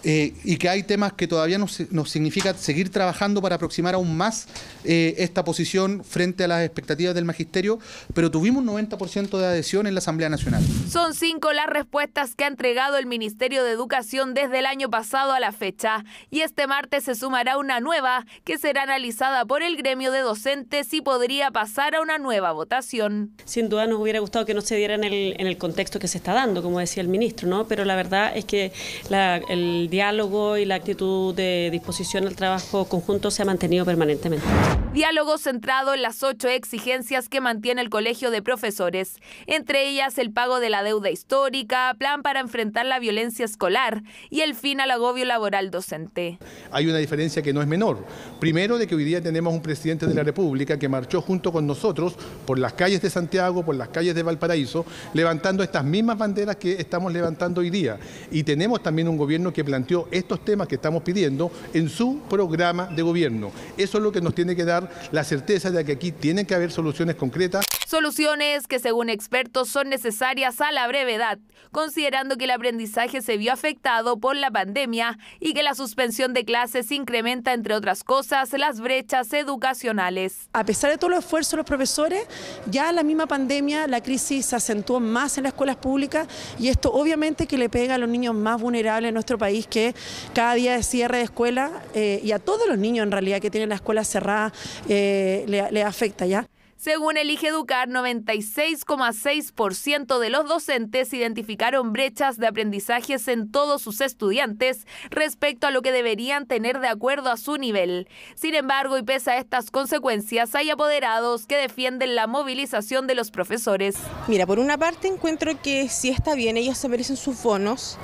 Eh, y que hay temas que todavía nos, significa seguir trabajando para aproximar aún más eh, esta posición frente a las expectativas del magisterio, pero tuvimos un 90% de adhesión en la Asamblea Nacional. Son cinco las respuestas que ha entregado el Ministerio de Educación desde el año pasado a la fecha, y este martes se sumará una nueva que será analizada por el gremio de docentes y podría pasar a una nueva votación. Sin duda nos hubiera gustado que no se diera en el, en el contexto que se está dando, como decía el ministro, ¿no? pero la verdad es que la, el diálogo y la actitud de disposición al trabajo conjunto se ha mantenido permanentemente. Diálogo centrado en las ocho exigencias que mantiene el Colegio de Profesores, entre ellas el pago de la deuda histórica, plan para enfrentar la violencia escolar y el fin al agobio laboral docente. Hay una diferencia que no es menor. Primero, de que hoy día tenemos un presidente de la República que marchó junto con nosotros por las calles de Santiago, por las calles de Valparaíso, levantando estas mismas banderas que estamos levantando hoy día. Y tenemos también un gobierno que plantea estos temas que estamos pidiendo en su programa de gobierno. Eso es lo que nos tiene que dar dar la certeza de que aquí tienen que haber soluciones concretas. Soluciones que según expertos son necesarias a la brevedad, considerando que el aprendizaje se vio afectado por la pandemia y que la suspensión de clases incrementa, entre otras cosas, las brechas educacionales. A pesar de todos los esfuerzos de los profesores, ya la misma pandemia, la crisis se acentuó más en las escuelas públicas y esto obviamente que le pega a los niños más vulnerables en nuestro país, que cada día de cierre de escuela eh, y a todos los niños en realidad que tienen la escuela cerrada eh, le, le afecta ya. Según Elige Educar, 96,6% de los docentes identificaron brechas de aprendizajes en todos sus estudiantes respecto a lo que deberían tener de acuerdo a su nivel. Sin embargo, y pese a estas consecuencias, hay apoderados que defienden la movilización de los profesores. Mira, por una parte encuentro que si está bien, ellos se merecen sus bonos,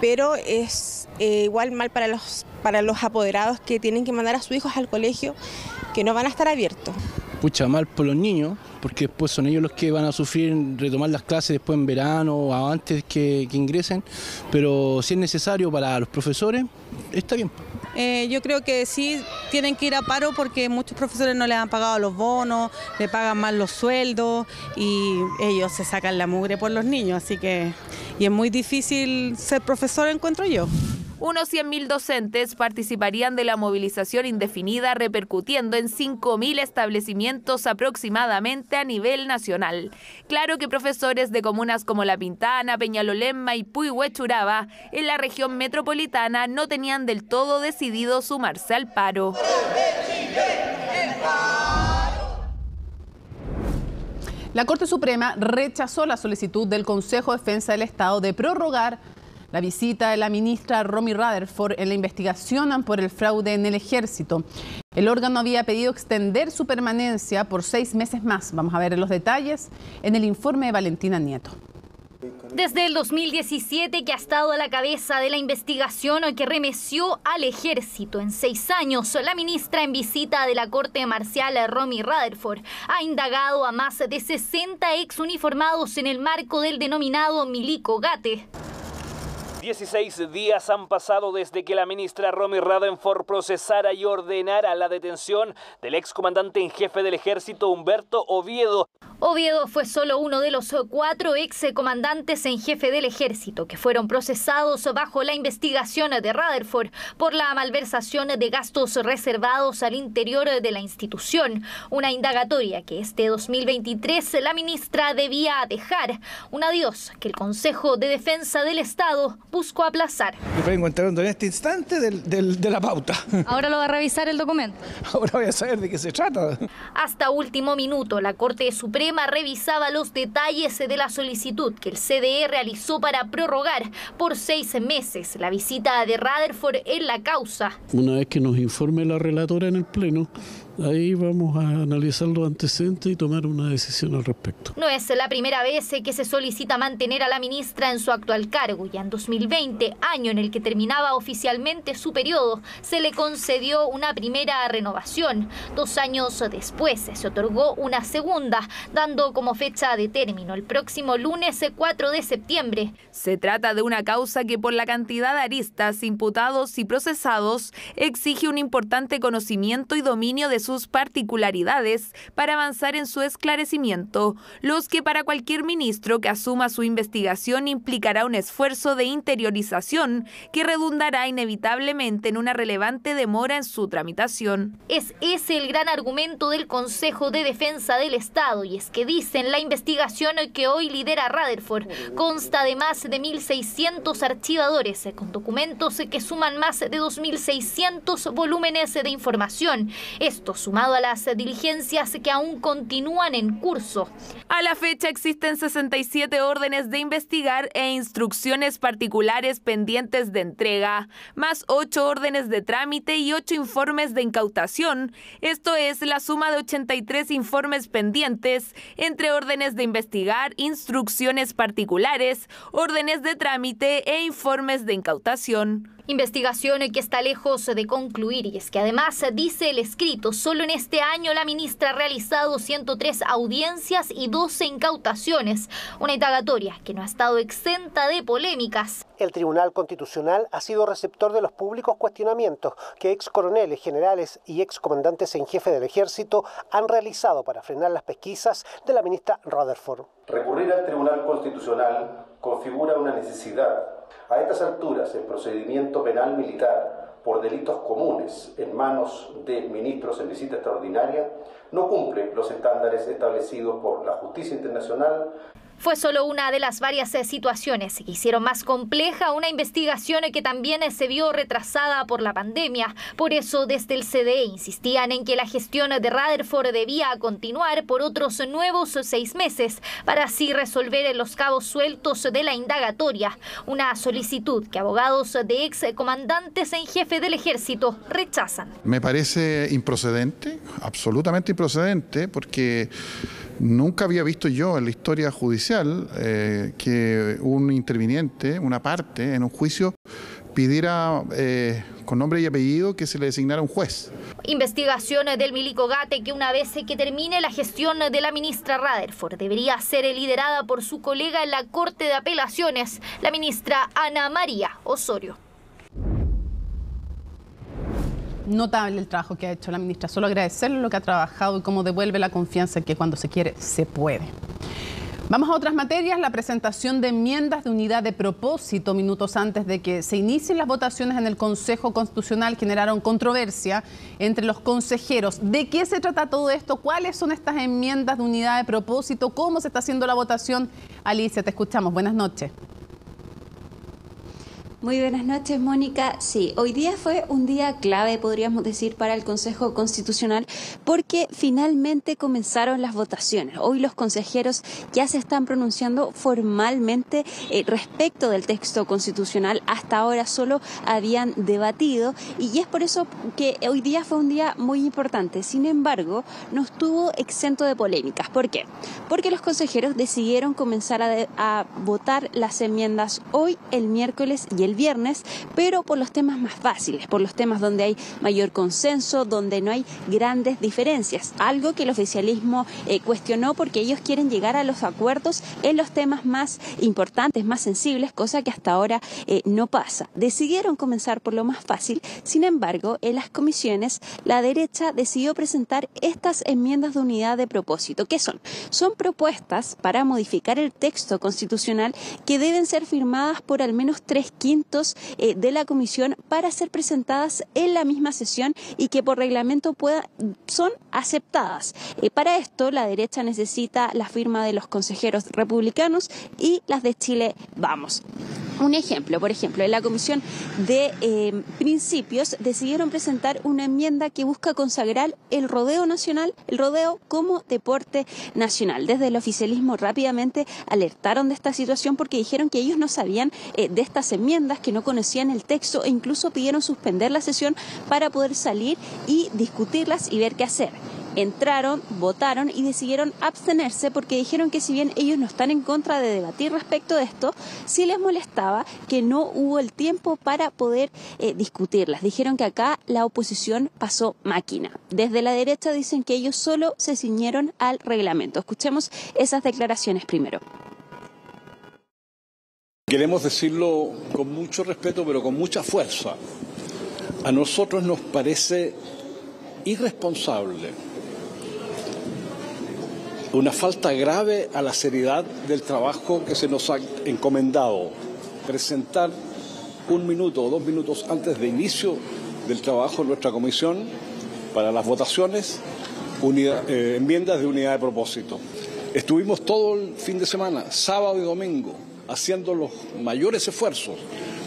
pero es eh, igual mal para los, para los apoderados que tienen que mandar a sus hijos al colegio, que no van a estar abiertos pucha, mal por los niños, porque después son ellos los que van a sufrir retomar las clases después en verano o antes que, que ingresen, pero si es necesario para los profesores, está bien. Eh, yo creo que sí tienen que ir a paro porque muchos profesores no les han pagado los bonos, le pagan mal los sueldos y ellos se sacan la mugre por los niños, así que y es muy difícil ser profesor, encuentro yo. Unos 100.000 docentes participarían de la movilización indefinida repercutiendo en 5.000 establecimientos aproximadamente a nivel nacional. Claro que profesores de comunas como La Pintana, Peñalolén, y Huechuraba en la región metropolitana no tenían del todo decidido sumarse al paro. La Corte Suprema rechazó la solicitud del Consejo de Defensa del Estado de prorrogar la visita de la ministra Romy Rutherford en la investigación por el fraude en el ejército. El órgano había pedido extender su permanencia por seis meses más. Vamos a ver los detalles en el informe de Valentina Nieto. Desde el 2017 que ha estado a la cabeza de la investigación que remeció al ejército en seis años, la ministra en visita de la Corte Marcial Romy Rutherford ha indagado a más de 60 ex uniformados en el marco del denominado Milico Gate. 16 días han pasado desde que la ministra Romy Radenford procesara y ordenara la detención del excomandante en jefe del ejército Humberto Oviedo. Oviedo fue solo uno de los cuatro ex comandantes en jefe del ejército que fueron procesados bajo la investigación de Rutherford por la malversación de gastos reservados al interior de la institución, una indagatoria que este 2023 la ministra debía dejar, un adiós que el Consejo de Defensa del Estado buscó aplazar. Me vengo entrando en este instante de la pauta. Ahora lo va a revisar el documento. Ahora voy a saber de qué se trata. Hasta último minuto, la Corte Suprema revisaba los detalles de la solicitud que el CDE realizó para prorrogar por seis meses la visita de Rutherford en la causa. Una vez que nos informe la relatora en el Pleno, Ahí vamos a analizar los antecedentes y tomar una decisión al respecto. No es la primera vez que se solicita mantener a la ministra en su actual cargo. Ya en 2020, año en el que terminaba oficialmente su periodo, se le concedió una primera renovación. Dos años después se otorgó una segunda, dando como fecha de término el próximo lunes 4 de septiembre. Se trata de una causa que por la cantidad de aristas, imputados y procesados exige un importante conocimiento y dominio de sus particularidades para avanzar en su esclarecimiento, los que para cualquier ministro que asuma su investigación implicará un esfuerzo de interiorización que redundará inevitablemente en una relevante demora en su tramitación. Es ese el gran argumento del Consejo de Defensa del Estado y es que dicen la investigación que hoy lidera Rutherford consta de más de 1.600 archivadores con documentos que suman más de 2.600 volúmenes de información. Estos sumado a las diligencias que aún continúan en curso. A la fecha existen 67 órdenes de investigar e instrucciones particulares pendientes de entrega, más 8 órdenes de trámite y 8 informes de incautación. Esto es la suma de 83 informes pendientes entre órdenes de investigar, instrucciones particulares, órdenes de trámite e informes de incautación. Investigación que está lejos de concluir y es que además dice el escrito, solo en este año la ministra ha realizado 103 audiencias y 12 incautaciones, una indagatoria que no ha estado exenta de polémicas. El Tribunal Constitucional ha sido receptor de los públicos cuestionamientos que ex coroneles, generales y ex comandantes en jefe del ejército han realizado para frenar las pesquisas de la ministra Rutherford. Recurrir al Tribunal Constitucional configura una necesidad a estas alturas, el procedimiento penal militar por delitos comunes en manos de ministros en visita extraordinaria no cumple los estándares establecidos por la justicia internacional fue solo una de las varias eh, situaciones que hicieron más compleja una investigación que también eh, se vio retrasada por la pandemia. Por eso, desde el CDE insistían en que la gestión de Rutherford debía continuar por otros nuevos seis meses para así resolver los cabos sueltos de la indagatoria. Una solicitud que abogados de ex comandantes en jefe del ejército rechazan. Me parece improcedente, absolutamente improcedente, porque Nunca había visto yo en la historia judicial eh, que un interviniente, una parte en un juicio, pidiera eh, con nombre y apellido que se le designara un juez. Investigación del Milico Gate que una vez que termine la gestión de la ministra Rutherford debería ser liderada por su colega en la Corte de Apelaciones, la ministra Ana María Osorio notable el trabajo que ha hecho la ministra. Solo agradecerle lo que ha trabajado y cómo devuelve la confianza en que cuando se quiere, se puede. Vamos a otras materias, la presentación de enmiendas de unidad de propósito minutos antes de que se inicien las votaciones en el Consejo Constitucional generaron controversia entre los consejeros. ¿De qué se trata todo esto? ¿Cuáles son estas enmiendas de unidad de propósito? ¿Cómo se está haciendo la votación? Alicia, te escuchamos. Buenas noches. Muy buenas noches, Mónica. Sí, hoy día fue un día clave, podríamos decir, para el Consejo Constitucional porque finalmente comenzaron las votaciones. Hoy los consejeros ya se están pronunciando formalmente eh, respecto del texto constitucional. Hasta ahora solo habían debatido y es por eso que hoy día fue un día muy importante. Sin embargo, no estuvo exento de polémicas. ¿Por qué? Porque los consejeros decidieron comenzar a, a votar las enmiendas hoy, el miércoles y el el viernes, pero por los temas más fáciles, por los temas donde hay mayor consenso, donde no hay grandes diferencias, algo que el oficialismo eh, cuestionó porque ellos quieren llegar a los acuerdos en los temas más importantes, más sensibles, cosa que hasta ahora eh, no pasa. Decidieron comenzar por lo más fácil, sin embargo, en las comisiones la derecha decidió presentar estas enmiendas de unidad de propósito. ¿Qué son? Son propuestas para modificar el texto constitucional que deben ser firmadas por al menos tres quintos eh, de la comisión para ser presentadas en la misma sesión y que por reglamento pueda, son aceptadas. Eh, para esto, la derecha necesita la firma de los consejeros republicanos y las de Chile Vamos. Un ejemplo, por ejemplo, en la Comisión de eh, Principios decidieron presentar una enmienda que busca consagrar el rodeo nacional, el rodeo como deporte nacional. Desde el oficialismo rápidamente alertaron de esta situación porque dijeron que ellos no sabían de estas enmiendas que no conocían el texto e incluso pidieron suspender la sesión para poder salir y discutirlas y ver qué hacer entraron, votaron y decidieron abstenerse porque dijeron que si bien ellos no están en contra de debatir respecto de esto, sí les molestaba que no hubo el tiempo para poder eh, discutirlas. Dijeron que acá la oposición pasó máquina. Desde la derecha dicen que ellos solo se ciñeron al reglamento. Escuchemos esas declaraciones primero. Queremos decirlo con mucho respeto, pero con mucha fuerza. A nosotros nos parece irresponsable, una falta grave a la seriedad del trabajo que se nos ha encomendado, presentar un minuto o dos minutos antes de inicio del trabajo en nuestra comisión para las votaciones eh, enmiendas de unidad de propósito. Estuvimos todo el fin de semana, sábado y domingo, haciendo los mayores esfuerzos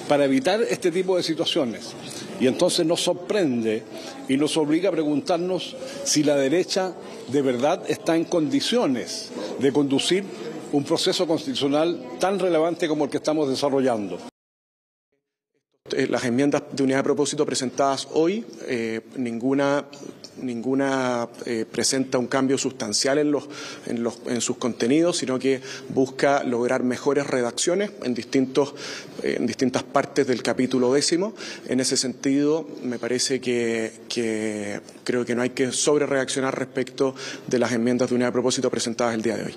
para evitar este tipo de situaciones. Y entonces nos sorprende y nos obliga a preguntarnos si la derecha de verdad está en condiciones de conducir un proceso constitucional tan relevante como el que estamos desarrollando. Eh, las enmiendas de unidad de propósito presentadas hoy, eh, ninguna ninguna eh, presenta un cambio sustancial en, los, en, los, en, sus contenidos, sino que busca lograr mejores redacciones en, distintos, en distintas partes del capítulo décimo. En ese sentido, me parece que, que creo que no hay que sobre reaccionar respecto de las enmiendas de unidad de propósito presentadas el día de hoy.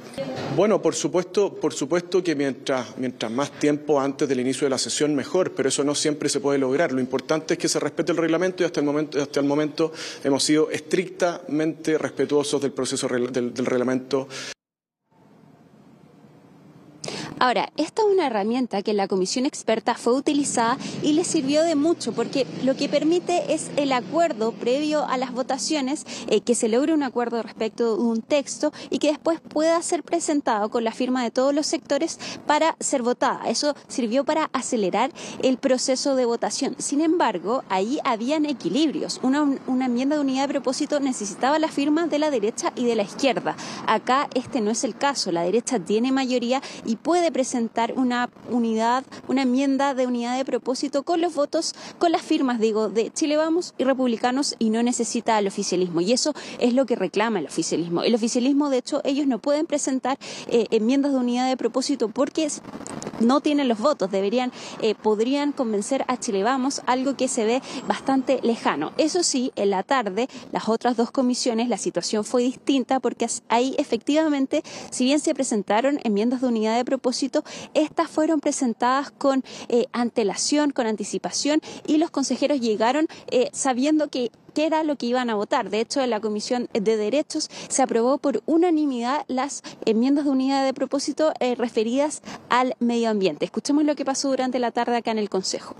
Bueno, por supuesto, por supuesto que mientras, mientras más tiempo antes del inicio de la sesión, mejor, pero eso no siempre se puede lograr. Lo importante es que se respete el reglamento y hasta el momento, hasta el momento hemos sido estrictamente respetuosos del proceso del, del reglamento Ahora, esta es una herramienta que la comisión experta fue utilizada y le sirvió de mucho porque lo que permite es el acuerdo previo a las votaciones, eh, que se logre un acuerdo respecto de un texto y que después pueda ser presentado con la firma de todos los sectores para ser votada. Eso sirvió para acelerar el proceso de votación. Sin embargo, ahí habían equilibrios. Una, una enmienda de unidad de propósito necesitaba la firma de la derecha y de la izquierda. Acá este no es el caso. La derecha tiene mayoría y puede presentar una unidad, una enmienda de unidad de propósito con los votos, con las firmas, digo, de Chile Vamos y Republicanos y no necesita el oficialismo. Y eso es lo que reclama el oficialismo. El oficialismo, de hecho, ellos no pueden presentar eh, enmiendas de unidad de propósito porque no tienen los votos. Deberían, eh, podrían convencer a Chile Vamos, algo que se ve bastante lejano. Eso sí, en la tarde, las otras dos comisiones, la situación fue distinta porque ahí efectivamente, si bien se presentaron enmiendas de unidad de propósito, estas fueron presentadas con eh, antelación, con anticipación y los consejeros llegaron eh, sabiendo que qué era lo que iban a votar. De hecho, en la Comisión de Derechos se aprobó por unanimidad las enmiendas de unidad de propósito eh, referidas al medio ambiente. Escuchemos lo que pasó durante la tarde acá en el Consejo.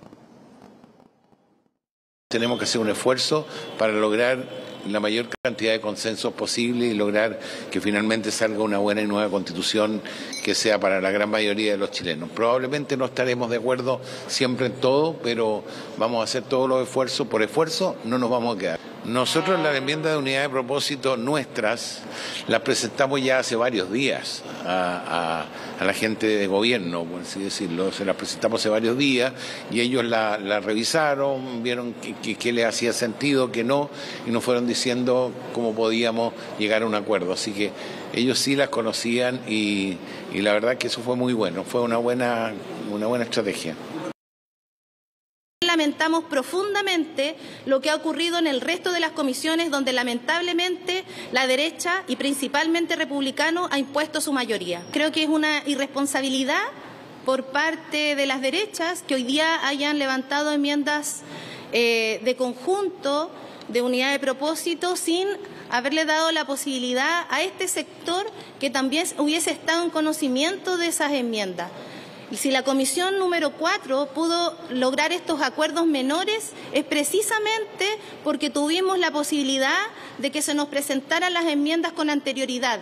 Tenemos que hacer un esfuerzo para lograr la mayor cantidad de consensos posible y lograr que finalmente salga una buena y nueva constitución que sea para la gran mayoría de los chilenos. Probablemente no estaremos de acuerdo siempre en todo, pero vamos a hacer todos los esfuerzos. Por esfuerzo no nos vamos a quedar. Nosotros las enmiendas de unidad de propósito nuestras las presentamos ya hace varios días a, la gente de gobierno, por así decirlo. Se las presentamos hace varios días y ellos la, revisaron, vieron que, les hacía sentido, que no, y nos fueron diciendo cómo podíamos llegar a un acuerdo. Así que ellos sí las conocían y, y la verdad que eso fue muy bueno, fue una buena, una buena estrategia lamentamos profundamente lo que ha ocurrido en el resto de las comisiones donde lamentablemente la derecha y principalmente republicano ha impuesto su mayoría. Creo que es una irresponsabilidad por parte de las derechas que hoy día hayan levantado enmiendas eh, de conjunto, de unidad de propósito, sin haberle dado la posibilidad a este sector que también hubiese estado en conocimiento de esas enmiendas. Si la comisión número 4 pudo lograr estos acuerdos menores es precisamente porque tuvimos la posibilidad de que se nos presentaran las enmiendas con anterioridad.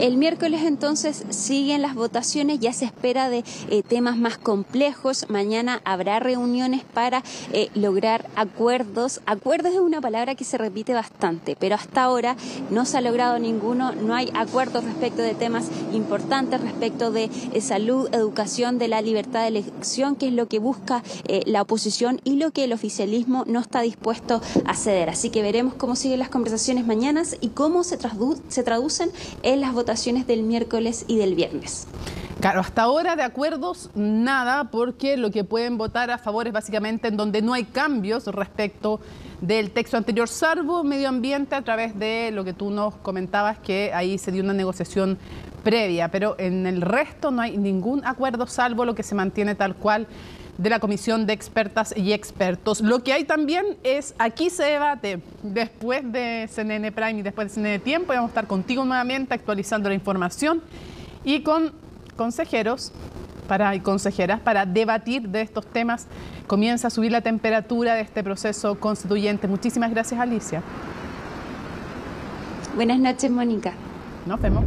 El miércoles entonces siguen las votaciones, ya se espera de eh, temas más complejos. Mañana habrá reuniones para eh, lograr acuerdos. Acuerdos es una palabra que se repite bastante, pero hasta ahora no se ha logrado ninguno. No hay acuerdos respecto de temas importantes, respecto de eh, salud, educación, de la libertad de elección, que es lo que busca la oposición y lo que el oficialismo no está dispuesto a ceder. Así que veremos cómo siguen las conversaciones mañana y cómo se, se traducen en las votaciones del miércoles y del viernes. Claro, hasta ahora de acuerdos nada, porque lo que pueden votar a favor es básicamente en donde no hay cambios respecto del texto anterior, salvo medio ambiente a través de lo que tú nos comentabas, que ahí se dio una negociación previa, pero en el resto no hay ningún acuerdo, salvo lo que se mantiene tal cual de la Comisión de Expertas y Expertos. Lo que hay también es, aquí se debate, después de CNN Prime y después de CNN Tiempo, vamos a estar contigo nuevamente actualizando la información y con consejeros para, y consejeras para debatir de estos temas. Comienza a subir la temperatura de este proceso constituyente. Muchísimas gracias, Alicia. Buenas noches, Mónica. Nos vemos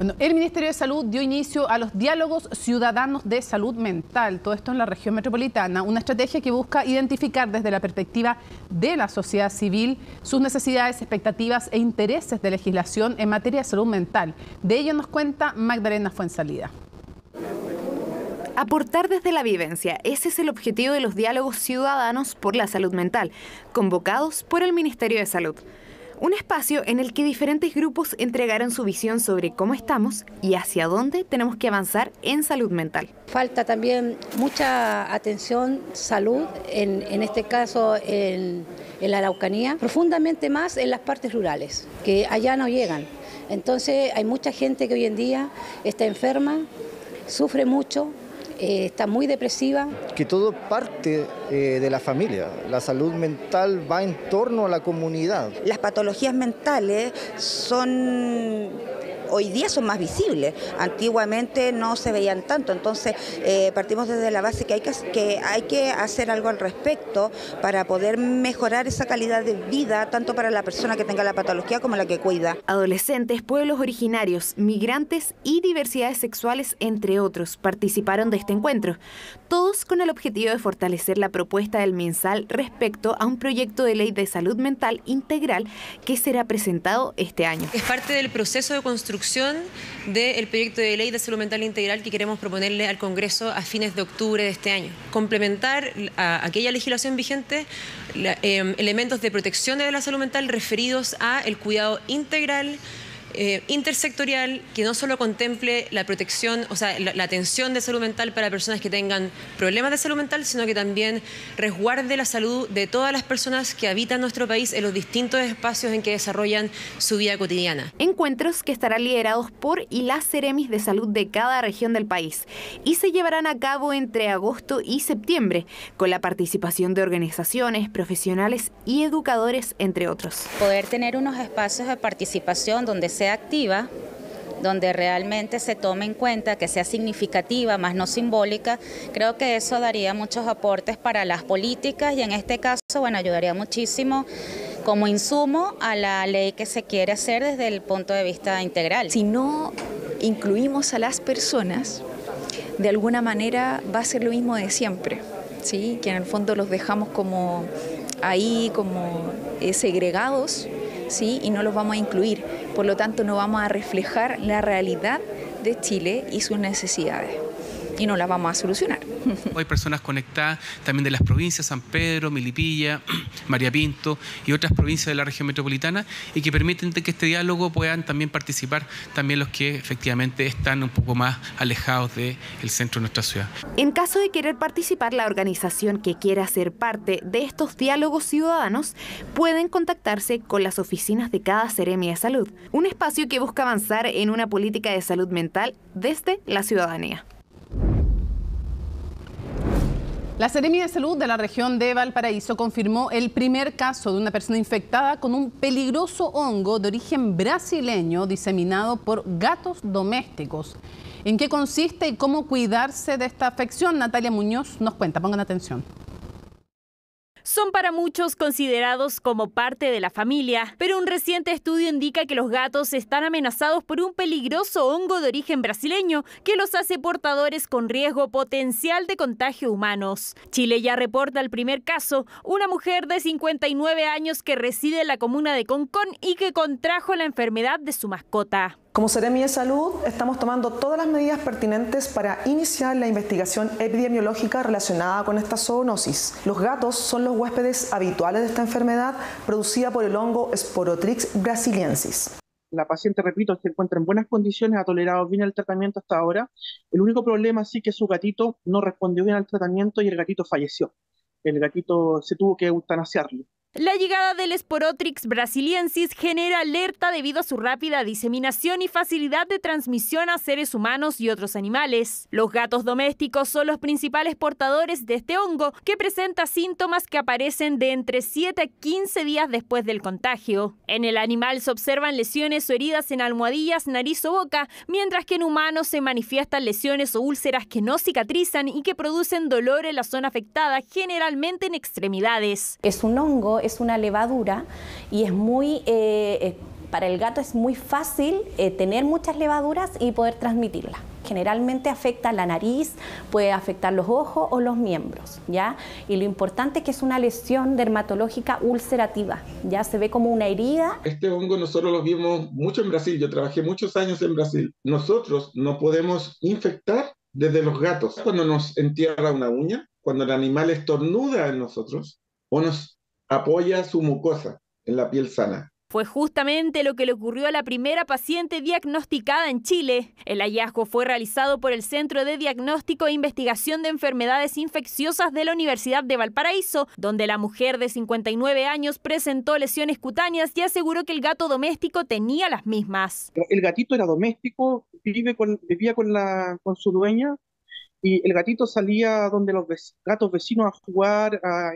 el Ministerio de Salud dio inicio a los diálogos ciudadanos de salud mental, todo esto en la región metropolitana, una estrategia que busca identificar desde la perspectiva de la sociedad civil sus necesidades, expectativas e intereses de legislación en materia de salud mental. De ello nos cuenta Magdalena Fuensalida. Aportar desde la vivencia, ese es el objetivo de los diálogos ciudadanos por la salud mental, convocados por el Ministerio de Salud. Un espacio en el que diferentes grupos entregaron su visión sobre cómo estamos y hacia dónde tenemos que avanzar en salud mental. Falta también mucha atención, salud, en, este caso en, en la Araucanía, profundamente más en las partes rurales, que allá no llegan. Entonces hay mucha gente que hoy en día está enferma, sufre mucho, eh, está muy depresiva. Que todo parte eh, de la familia. La salud mental va en torno a la comunidad. Las patologías mentales son hoy día son más visibles. Antiguamente no se veían tanto, entonces eh, partimos desde la base que hay que, que hay que hacer algo al respecto para poder mejorar esa calidad de vida, tanto para la persona que tenga la patología como la que cuida. Adolescentes, pueblos originarios, migrantes y diversidades sexuales, entre otros, participaron de este encuentro, todos con el objetivo de fortalecer la propuesta del MinSal respecto a un proyecto de ley de salud mental integral que será presentado este año. Es parte del proceso de construcción del proyecto de ley de salud mental integral que queremos proponerle al Congreso a fines de octubre de este año. Complementar a aquella legislación vigente em, elementos de protección de la salud mental referidos a el cuidado integral eh, intersectorial que no solo contemple la protección, o sea, la, atención de salud mental para personas que tengan problemas de salud mental, sino que también resguarde la salud de todas las personas que habitan nuestro país en los distintos espacios en que desarrollan su vida cotidiana. Encuentros que estarán liderados por y las Ceremis de salud de cada región del país y se llevarán a cabo entre agosto y septiembre, con la participación de organizaciones, profesionales y educadores, entre otros. Poder tener unos espacios de participación donde sea activa, donde realmente se tome en cuenta, que sea significativa, más no simbólica, creo que eso daría muchos aportes para las políticas y en este caso, bueno, ayudaría muchísimo como insumo a la ley que se quiere hacer desde el punto de vista integral. Si no incluimos a las personas, de alguna manera va a ser lo mismo de siempre, ¿sí? que en el fondo los dejamos como ahí, como eh, segregados ¿sí? y no los vamos a incluir. Por lo tanto, no vamos a reflejar la realidad de Chile y sus necesidades y no las vamos a solucionar. Hay personas conectadas también de las provincias, San Pedro, Milipilla, María Pinto y otras provincias de la región metropolitana y que permiten que este diálogo puedan también participar también los que efectivamente están un poco más alejados del centro de nuestra ciudad. En caso de querer participar, la organización que quiera ser parte de estos diálogos ciudadanos pueden contactarse con las oficinas de cada Seremia de Salud, un espacio que busca avanzar en una política de salud mental desde la ciudadanía. La Seremi de Salud de la región de Valparaíso confirmó el primer caso de una persona infectada con un peligroso hongo de origen brasileño diseminado por gatos domésticos. ¿En qué consiste y cómo cuidarse de esta afección? Natalia Muñoz nos cuenta, pongan atención son para muchos considerados como parte de la familia, pero un reciente estudio indica que los gatos están amenazados por un peligroso hongo de origen brasileño que los hace portadores con riesgo potencial de contagio humanos. Chile ya reporta el primer caso, una mujer de 59 años que reside en la comuna de Concón y que contrajo la enfermedad de su mascota. Como Seremi de Salud, estamos tomando todas las medidas pertinentes para iniciar la investigación epidemiológica relacionada con esta zoonosis. Los gatos son los huéspedes habituales de esta enfermedad producida por el hongo Sporotrix brasiliensis. La paciente, repito, se encuentra en buenas condiciones, ha tolerado bien el tratamiento hasta ahora. El único problema sí que su gatito no respondió bien al tratamiento y el gatito falleció. El gatito se tuvo que eutanasiarlo. La llegada del Sporotrix brasiliensis genera alerta debido a su rápida diseminación y facilidad de transmisión a seres humanos y otros animales. Los gatos domésticos son los principales portadores de este hongo, que presenta síntomas que aparecen de entre 7 a 15 días después del contagio. En el animal se observan lesiones o heridas en almohadillas, nariz o boca, mientras que en humanos se manifiestan lesiones o úlceras que no cicatrizan y que producen dolor en la zona afectada, generalmente en extremidades. Es un hongo es una levadura y es muy... Eh, eh, para el gato es muy fácil eh, tener muchas levaduras y poder transmitirlas. Generalmente afecta la nariz, puede afectar los ojos o los miembros, ¿ya? Y lo importante es que es una lesión dermatológica ulcerativa, ya se ve como una herida. Este hongo nosotros lo vimos mucho en Brasil, yo trabajé muchos años en Brasil. Nosotros no podemos infectar desde los gatos. Cuando nos entierra una uña, cuando el animal estornuda en nosotros o nos apoya su mucosa en la piel sana. Fue justamente lo que le ocurrió a la primera paciente diagnosticada en Chile. El hallazgo fue realizado por el Centro de Diagnóstico e Investigación de Enfermedades Infecciosas de la Universidad de Valparaíso, donde la mujer de 59 años presentó lesiones cutáneas y aseguró que el gato doméstico tenía las mismas. El gatito era doméstico, vive con, vivía con, la, con su dueña y el gatito salía donde los gatos vecinos a jugar, a,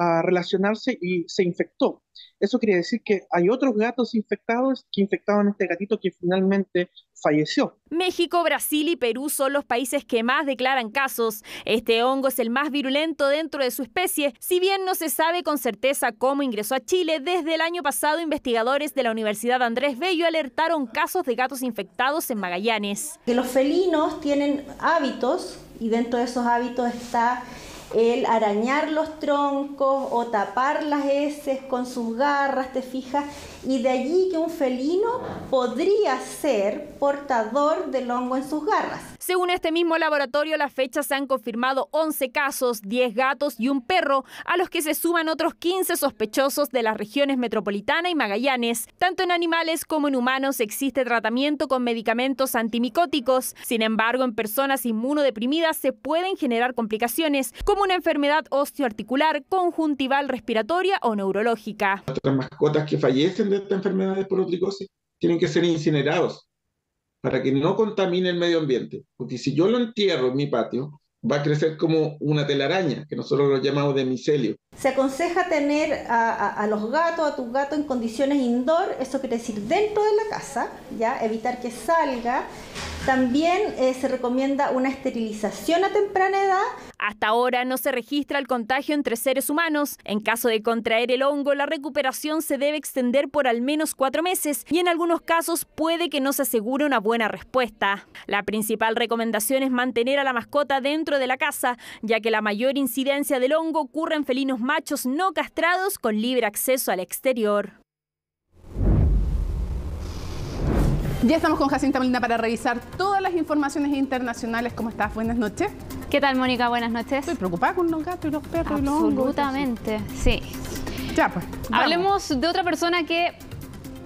a relacionarse y se infectó. Eso quiere decir que hay otros gatos infectados que infectaron a este gatito que finalmente falleció. México, Brasil y Perú son los países que más declaran casos. Este hongo es el más virulento dentro de su especie. Si bien no se sabe con certeza cómo ingresó a Chile, desde el año pasado investigadores de la Universidad Andrés Bello alertaron casos de gatos infectados en Magallanes. Que los felinos tienen hábitos y dentro de esos hábitos está el arañar los troncos o tapar las heces con sus garras, te fijas, y de allí que un felino podría ser portador del hongo en sus garras. Según este mismo laboratorio, a la fecha se han confirmado 11 casos, 10 gatos y un perro, a los que se suman otros 15 sospechosos de las regiones metropolitana y Magallanes. Tanto en animales como en humanos existe tratamiento con medicamentos antimicóticos. Sin embargo, en personas inmunodeprimidas se pueden generar complicaciones, como una enfermedad osteoarticular, conjuntival respiratoria o neurológica. Las mascotas que fallecen de esta enfermedad de tienen que ser incinerados para que no contamine el medio ambiente. Porque si yo lo entierro en mi patio, va a crecer como una telaraña, que nosotros lo llamamos de micelio. Se aconseja tener a, los gatos, a tus gatos en condiciones indoor, eso quiere decir dentro de la casa, ya evitar que salga. También eh, se recomienda una esterilización a temprana edad. Hasta ahora no se registra el contagio entre seres humanos. En caso de contraer el hongo, la recuperación se debe extender por al menos cuatro meses y en algunos casos puede que no se asegure una buena respuesta. La principal recomendación es mantener a la mascota dentro de la casa, ya que la mayor incidencia del hongo ocurre en felinos machos no castrados con libre acceso al exterior. Ya estamos con Jacinta Molina para revisar todas las informaciones internacionales. ¿Cómo estás? Buenas noches. ¿Qué tal, Mónica? Buenas noches. Estoy preocupada con los gatos y los perros y los Absolutamente, sí. Ya, pues. Hablemos de otra persona que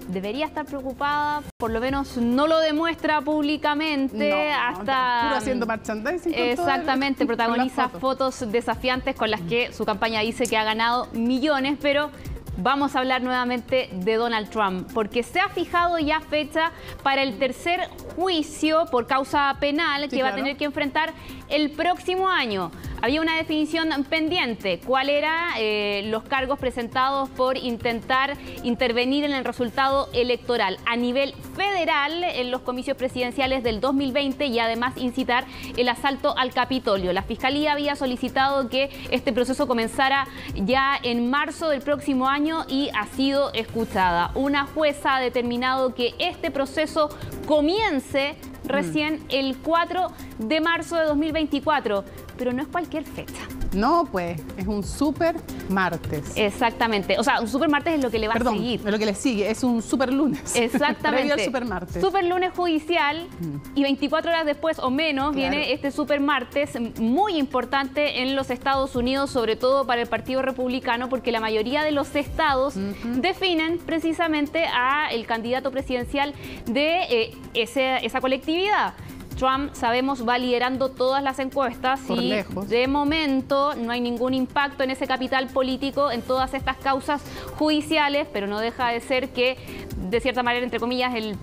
debería estar preocupada, por lo menos no lo demuestra públicamente hasta... Puro haciendo merchandising. Exactamente, protagoniza fotos desafiantes con las que su campaña dice que ha ganado millones, pero vamos a hablar nuevamente de Donald Trump, porque se ha fijado ya fecha para el tercer juicio por causa penal que va a tener que enfrentar el próximo año había una definición pendiente. ¿Cuál era eh, los cargos presentados por intentar intervenir en el resultado electoral a nivel federal en los comicios presidenciales del 2020 y además incitar el asalto al Capitolio? La Fiscalía había solicitado que este proceso comenzara ya en marzo del próximo año y ha sido escuchada. Una jueza ha determinado que este proceso comience recién el 4 de marzo de 2024, pero no es cualquier fecha. No, pues, es un super martes. Exactamente. O sea, un super martes es lo que le va a seguir. Es lo que le sigue, es un super lunes. Exactamente. el super martes. Super lunes judicial y 24 horas después o menos viene este super martes muy importante en los Estados Unidos, sobre todo para el Partido Republicano, porque la mayoría de los estados definen precisamente a el candidato presidencial de eh, esa colectividad. Trump, sabemos, va liderando todas las encuestas y de momento no hay ningún impacto en ese capital político en todas estas causas judiciales, pero no deja de ser que, de cierta manera, entre comillas, el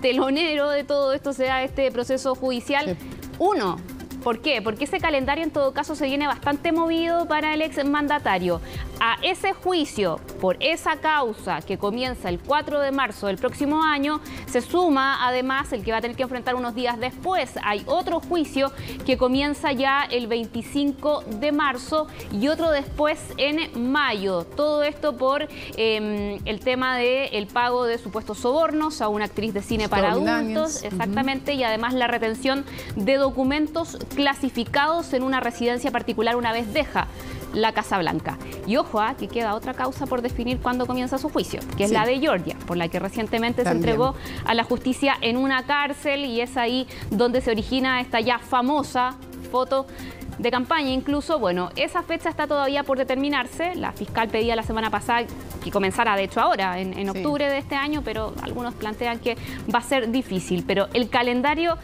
telonero de todo esto sea este proceso judicial. Uno, ¿Por qué? Porque ese calendario en todo caso se viene bastante movido para el ex mandatario. A ese juicio por esa causa que comienza el 4 de marzo del próximo año, se suma además el que va a tener que enfrentar unos días después. Hay otro juicio que comienza ya el 25 de marzo y otro después en mayo. Todo esto por em, el tema del pago de supuestos sobornos a una actriz de cine para adultos, exactamente, y además la retención de documentos clasificados en una residencia particular una vez deja la Casa Blanca. Y ojo, a ¿ah? que queda otra causa por definir cuándo comienza su juicio, que es la de Georgia, por la que recientemente se entregó a la justicia en una cárcel y es ahí donde se origina esta ya famosa foto de campaña. Incluso, bueno, esa fecha está todavía por determinarse. La fiscal pedía la semana pasada que comenzara, de hecho, ahora, en, octubre de este año, pero algunos plantean que va a ser difícil. Pero el calendario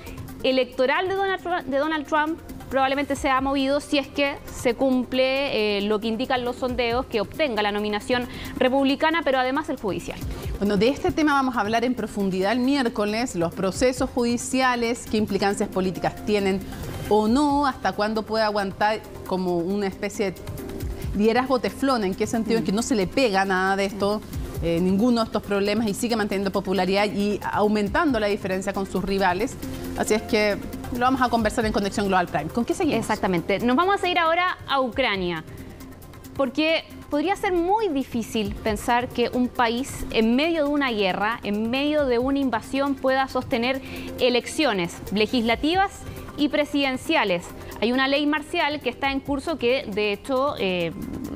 electoral de Donald Trump, de Donald Trump probablemente se ha movido si es que se cumple eh, lo que indican los sondeos, que obtenga la nominación republicana, pero además el judicial. Bueno, de este tema vamos a hablar en profundidad el miércoles, los procesos judiciales, qué implicancias políticas tienen o no, hasta cuándo puede aguantar como una especie de liderazgo teflón, en qué sentido, en que no se le pega nada de esto, eh, ninguno de estos problemas y sigue manteniendo popularidad y aumentando la diferencia con sus rivales. Así es que lo vamos a conversar en Conexión Global Prime. ¿Con qué seguimos? Exactamente. Nos vamos a ir ahora a Ucrania, porque podría ser muy difícil pensar que un país en medio de una guerra, en medio de una invasión, pueda sostener elecciones legislativas y presidenciales. Hay una ley marcial que está en curso que, de hecho, eh,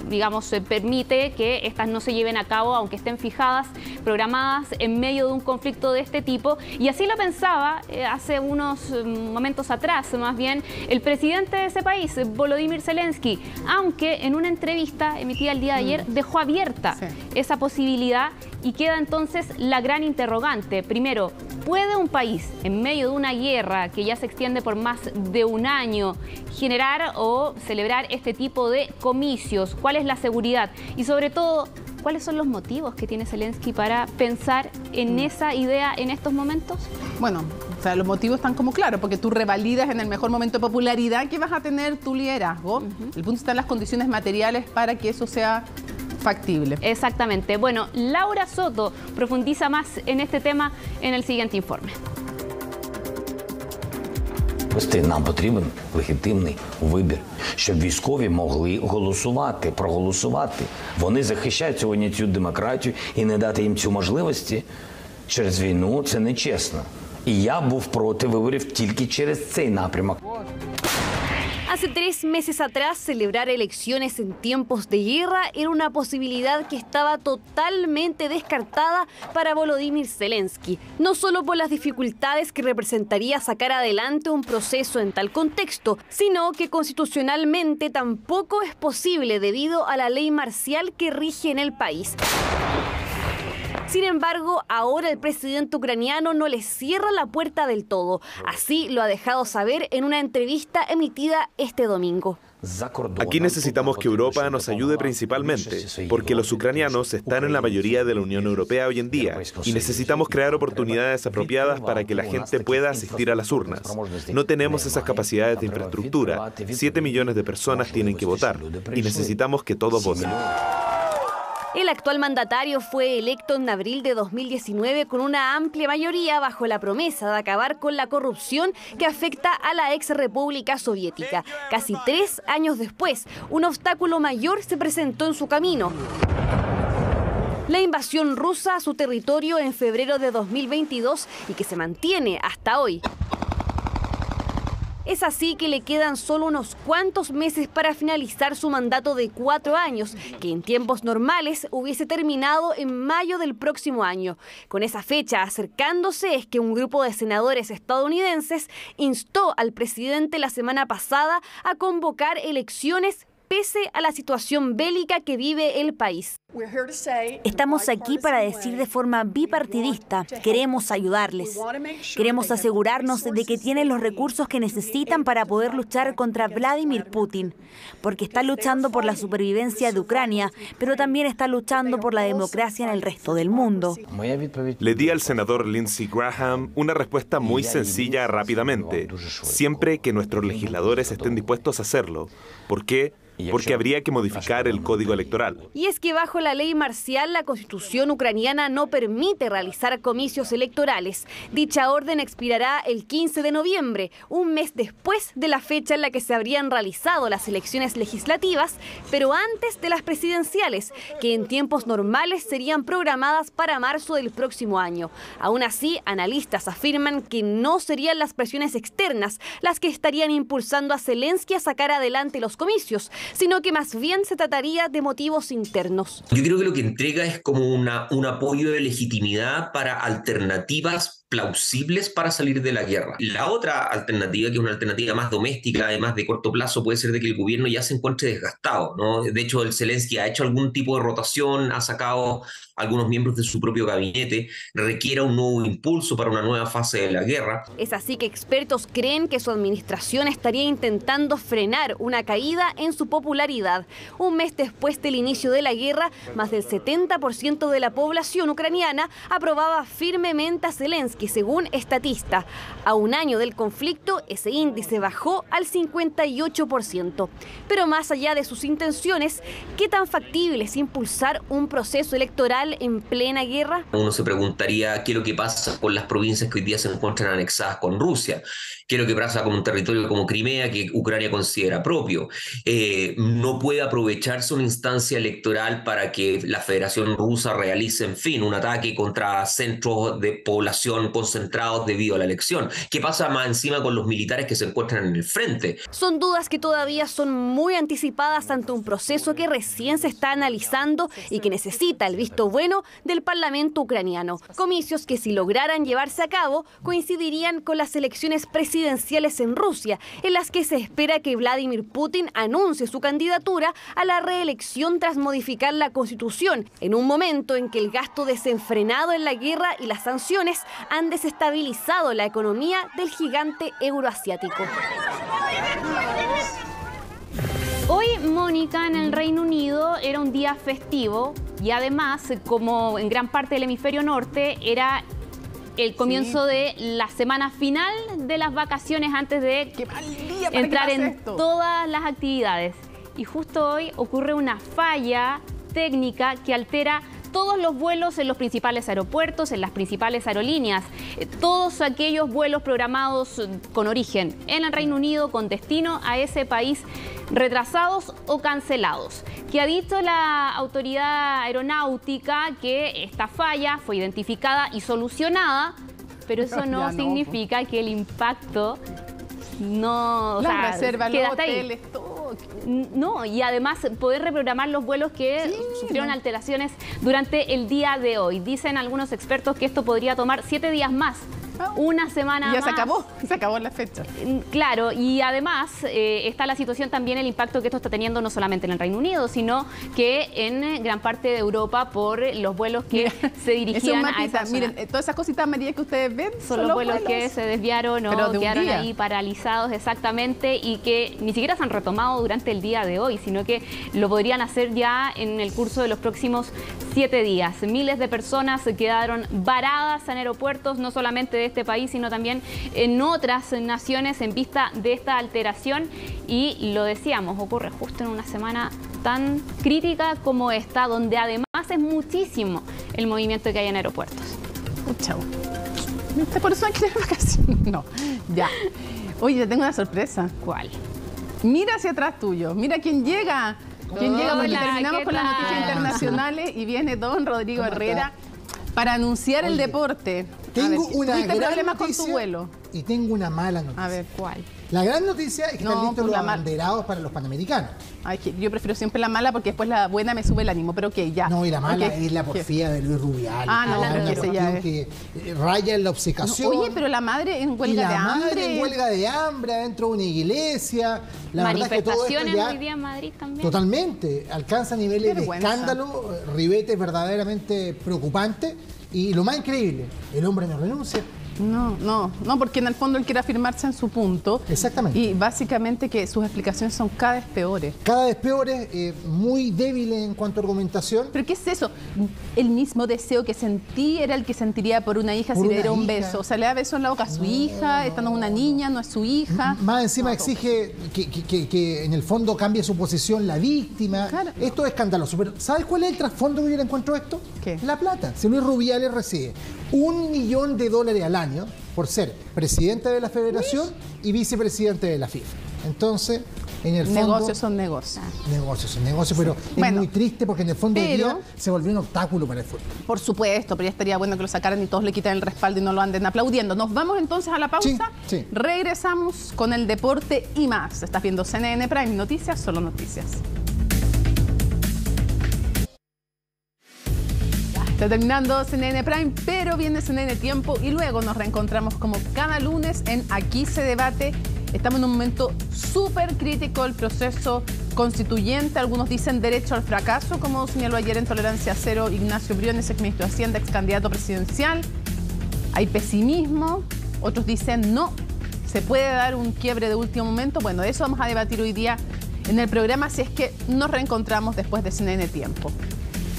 digamos, permite que estas no se lleven a cabo, aunque estén fijadas, programadas en medio de un conflicto de este tipo. Y así lo pensaba eh, hace unos mm, momentos atrás, más bien, el presidente de ese país, Volodymyr Zelensky, aunque en una entrevista emitida el día de ayer mm. dejó abierta esa posibilidad y queda entonces la gran interrogante. Primero, ¿puede un país en medio de una guerra que ya se extiende por más de un año generar o celebrar este tipo de comicios? ¿Cuál es la seguridad? Y sobre todo, ¿cuáles son los motivos que tiene Zelensky para pensar en mm. esa idea en estos momentos? Bueno, o sea, los motivos están como claros, porque tú revalidas en el mejor momento de popularidad que vas a tener tu liderazgo. El punto está en las condiciones materiales para que eso sea factible. Exactamente. Bueno, Laura Soto profundiza más en este tema en el siguiente informe. Вести нам потрібен легітимний вибір, щоб військові могли голосувати, проголосувати. Вони захищають сьогодні цю демократію і не дати їм цю можливості через війну це нечесно. І я був проти виборів тільки через цей напрямок. Hace tres meses atrás, celebrar elecciones en tiempos de guerra era una posibilidad que estaba totalmente descartada para Volodymyr Zelensky, no solo por las dificultades que representaría sacar adelante un proceso en tal contexto, sino que constitucionalmente tampoco es posible debido a la ley marcial que rige en el país. Sin embargo, ahora el presidente ucraniano no le cierra la puerta del todo. Así lo ha dejado saber en una entrevista emitida este domingo. Aquí necesitamos que Europa nos ayude principalmente, porque los ucranianos están en la mayoría de la Unión Europea hoy en día y necesitamos crear oportunidades apropiadas para que la gente pueda asistir a las urnas. No tenemos esas capacidades de infraestructura. Siete millones de personas tienen que votar y necesitamos que todos voten. El actual mandatario fue electo en abril de 2019 con una amplia mayoría bajo la promesa de acabar con la corrupción que afecta a la ex República Soviética. Casi tres años después, un obstáculo mayor se presentó en su camino. La invasión rusa a su territorio en febrero de 2022 y que se mantiene hasta hoy. Es así que le quedan solo unos cuantos meses para finalizar su mandato de cuatro años, que en tiempos normales hubiese terminado en mayo del próximo año. Con esa fecha acercándose es que un grupo de senadores estadounidenses instó al presidente la semana pasada a convocar elecciones pese a la situación bélica que vive el país. Estamos aquí para decir de forma bipartidista, queremos ayudarles. Queremos asegurarnos de que tienen los recursos que necesitan para poder luchar contra Vladimir Putin, porque está luchando por la supervivencia de Ucrania, pero también está luchando por la democracia en el resto del mundo. Le di al senador Lindsey Graham una respuesta muy sencilla rápidamente, siempre que nuestros legisladores estén dispuestos a hacerlo. ¿Por qué? Porque habría que modificar el código electoral. Y es que bajo la ley marcial la constitución ucraniana no permite realizar comicios electorales. Dicha orden expirará el 15 de noviembre, un mes después de la fecha en la que se habrían realizado las elecciones legislativas, pero antes de las presidenciales, que en tiempos normales serían programadas para marzo del próximo año. Aún así, analistas afirman que no serían las presiones externas las que estarían impulsando a Zelensky a sacar adelante los comicios, sino que más bien se trataría de motivos internos. Yo creo que lo que entrega es como un apoyo de legitimidad para alternativas plausibles para salir de la guerra. La otra alternativa, que es una alternativa más doméstica, además de corto plazo, puede ser de que el gobierno ya se encuentre desgastado. ¿no? De hecho, el Zelensky ha hecho algún tipo de rotación, ha sacado algunos miembros de su propio gabinete, requiera un nuevo impulso para una nueva fase de la guerra. Es así que expertos creen que su administración estaría intentando frenar una caída en su popularidad. Un mes después del inicio de la guerra, más del 70% de la población ucraniana aprobaba firmemente a Zelensky, según Estatista. A un año del conflicto, ese índice bajó al 58%. Pero más allá de sus intenciones, ¿qué tan factible es impulsar un proceso electoral en plena guerra? Uno se preguntaría qué es lo que pasa con las provincias que hoy día se encuentran anexadas con Rusia, qué es lo que pasa con un territorio como Crimea que Ucrania considera propio. Eh, no puede aprovecharse una instancia electoral para que la Federación Rusa realice, en fin, un ataque contra centros de población concentrados debido a la elección. ¿Qué pasa más encima con los militares que se encuentran en el frente? Son dudas que todavía son muy anticipadas ante un proceso que recién se está analizando y que necesita el visto bueno del Parlamento ucraniano. Comicios que si lograran llevarse a cabo coincidirían con las elecciones presidenciales en Rusia, en las que se espera que Vladimir Putin anuncie su candidatura a la reelección tras modificar la constitución, en un momento en que el gasto desenfrenado en la guerra y las sanciones han desestabilizado la economía del gigante euroasiático. Hoy, Mónica, en el Reino Unido era un día festivo y además, como en gran parte del hemisferio norte, era el comienzo de la semana final de las vacaciones antes de entrar en todas las actividades. Y justo hoy ocurre una falla técnica que altera todos los vuelos en los principales aeropuertos, en las principales aerolíneas, eh, todos aquellos vuelos programados con origen en el Reino Unido con destino a ese país retrasados o cancelados. Que ha dicho la autoridad aeronáutica que esta falla fue identificada y solucionada, pero eso no, significa que el impacto no la reserva, queda los hoteles, No, y además poder reprogramar los vuelos que sufrieron alteraciones durante el día de hoy. Dicen algunos expertos que esto podría tomar siete días más una semana ya más. se acabó, se acabó la fecha. Mm, claro, y además eh, está la situación también, el impacto que esto está teniendo no solamente en el Reino Unido, sino que en gran parte de Europa por los vuelos que se dirigían a esa Miren, eh, todas esas cositas amarillas que ustedes ven son, los vuelos, que se desviaron o quedaron ahí paralizados exactamente y que ni siquiera se han retomado durante el día de hoy, sino que lo podrían hacer ya en el curso de los próximos siete días. Miles de personas quedaron varadas en aeropuertos, no solamente de este país, sino también en otras naciones en vista de esta alteración. Y lo decíamos, ocurre justo en una semana tan crítica como esta, donde además es muchísimo el movimiento que hay en aeropuertos. Chau. Por eso hay que vacaciones. No, ya. Oye, tengo una sorpresa. ¿Cuál? Mira hacia atrás tuyo. Mira quién llega. ¿Quién llega? Porque terminamos con las noticias internacionales y viene don Rodrigo Herrera para anunciar el deporte. Tengo una gran noticia con tu vuelo? Y tengo una mala noticia. A ver, ¿cuál? La gran noticia es que están listos pues los abanderados para los panamericanos. Ay, yo prefiero siempre la mala porque después la buena me sube el ánimo, pero ok, ya. No, y la mala es la porfía de Luis Rubial. Ah, no, claro, que, ya que raya en la obcecación. oye, pero la madre en huelga de hambre. La madre en huelga de hambre dentro de una iglesia. La Manifestaciones verdad hoy día en Madrid también. Totalmente. Alcanza niveles de escándalo, ribetes verdaderamente preocupantes. Y lo más increíble, el hombre no renuncia. No, no, no, porque en el fondo él quiere afirmarse en su punto. Exactamente. Y básicamente que sus explicaciones son cada vez peores. Cada vez peores, eh, muy débiles en cuanto a argumentación. ¿Pero qué es eso? El mismo deseo que sentí era el que sentiría por una hija si le diera un beso. O sea, le da beso en la boca a su hija, estando una niña, no es su hija. más encima exige que, en el fondo cambie su posición la víctima. Esto es escandaloso. Pero ¿sabes cuál es el trasfondo que yo encuentro esto? ¿Qué? La plata. Si Luis Rubiales recibe un millón de dólares al año por ser presidente de la federación y vicepresidente de la FIFA. Entonces, en el fondo... Negocios son negocios. Negocios son negocios, pero es muy triste porque en el fondo día se volvió un obstáculo para el fútbol. Por supuesto, pero ya estaría bueno que lo sacaran y todos le quiten el respaldo y no lo anden aplaudiendo. Nos vamos entonces a la pausa. Sí, Regresamos con el deporte y más. Estás viendo CNN Prime Noticias, solo noticias. Está terminando CNN Prime, pero viene CNN Tiempo y luego nos reencontramos como cada lunes en Aquí se debate. Estamos en un momento súper crítico del proceso constituyente. Algunos dicen derecho al fracaso, como señaló ayer en Tolerancia Cero Ignacio Briones, ex ministro de Hacienda, ex candidato presidencial. Hay pesimismo, otros dicen no, se puede dar un quiebre de último momento. Bueno, eso vamos a debatir hoy día en el programa, si es que nos reencontramos después de CNN Tiempo.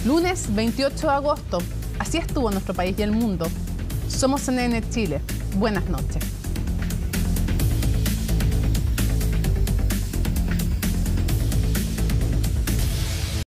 Lunes 28 de agosto. Así estuvo nuestro país y el mundo. Somos CNN Chile. Buenas noches.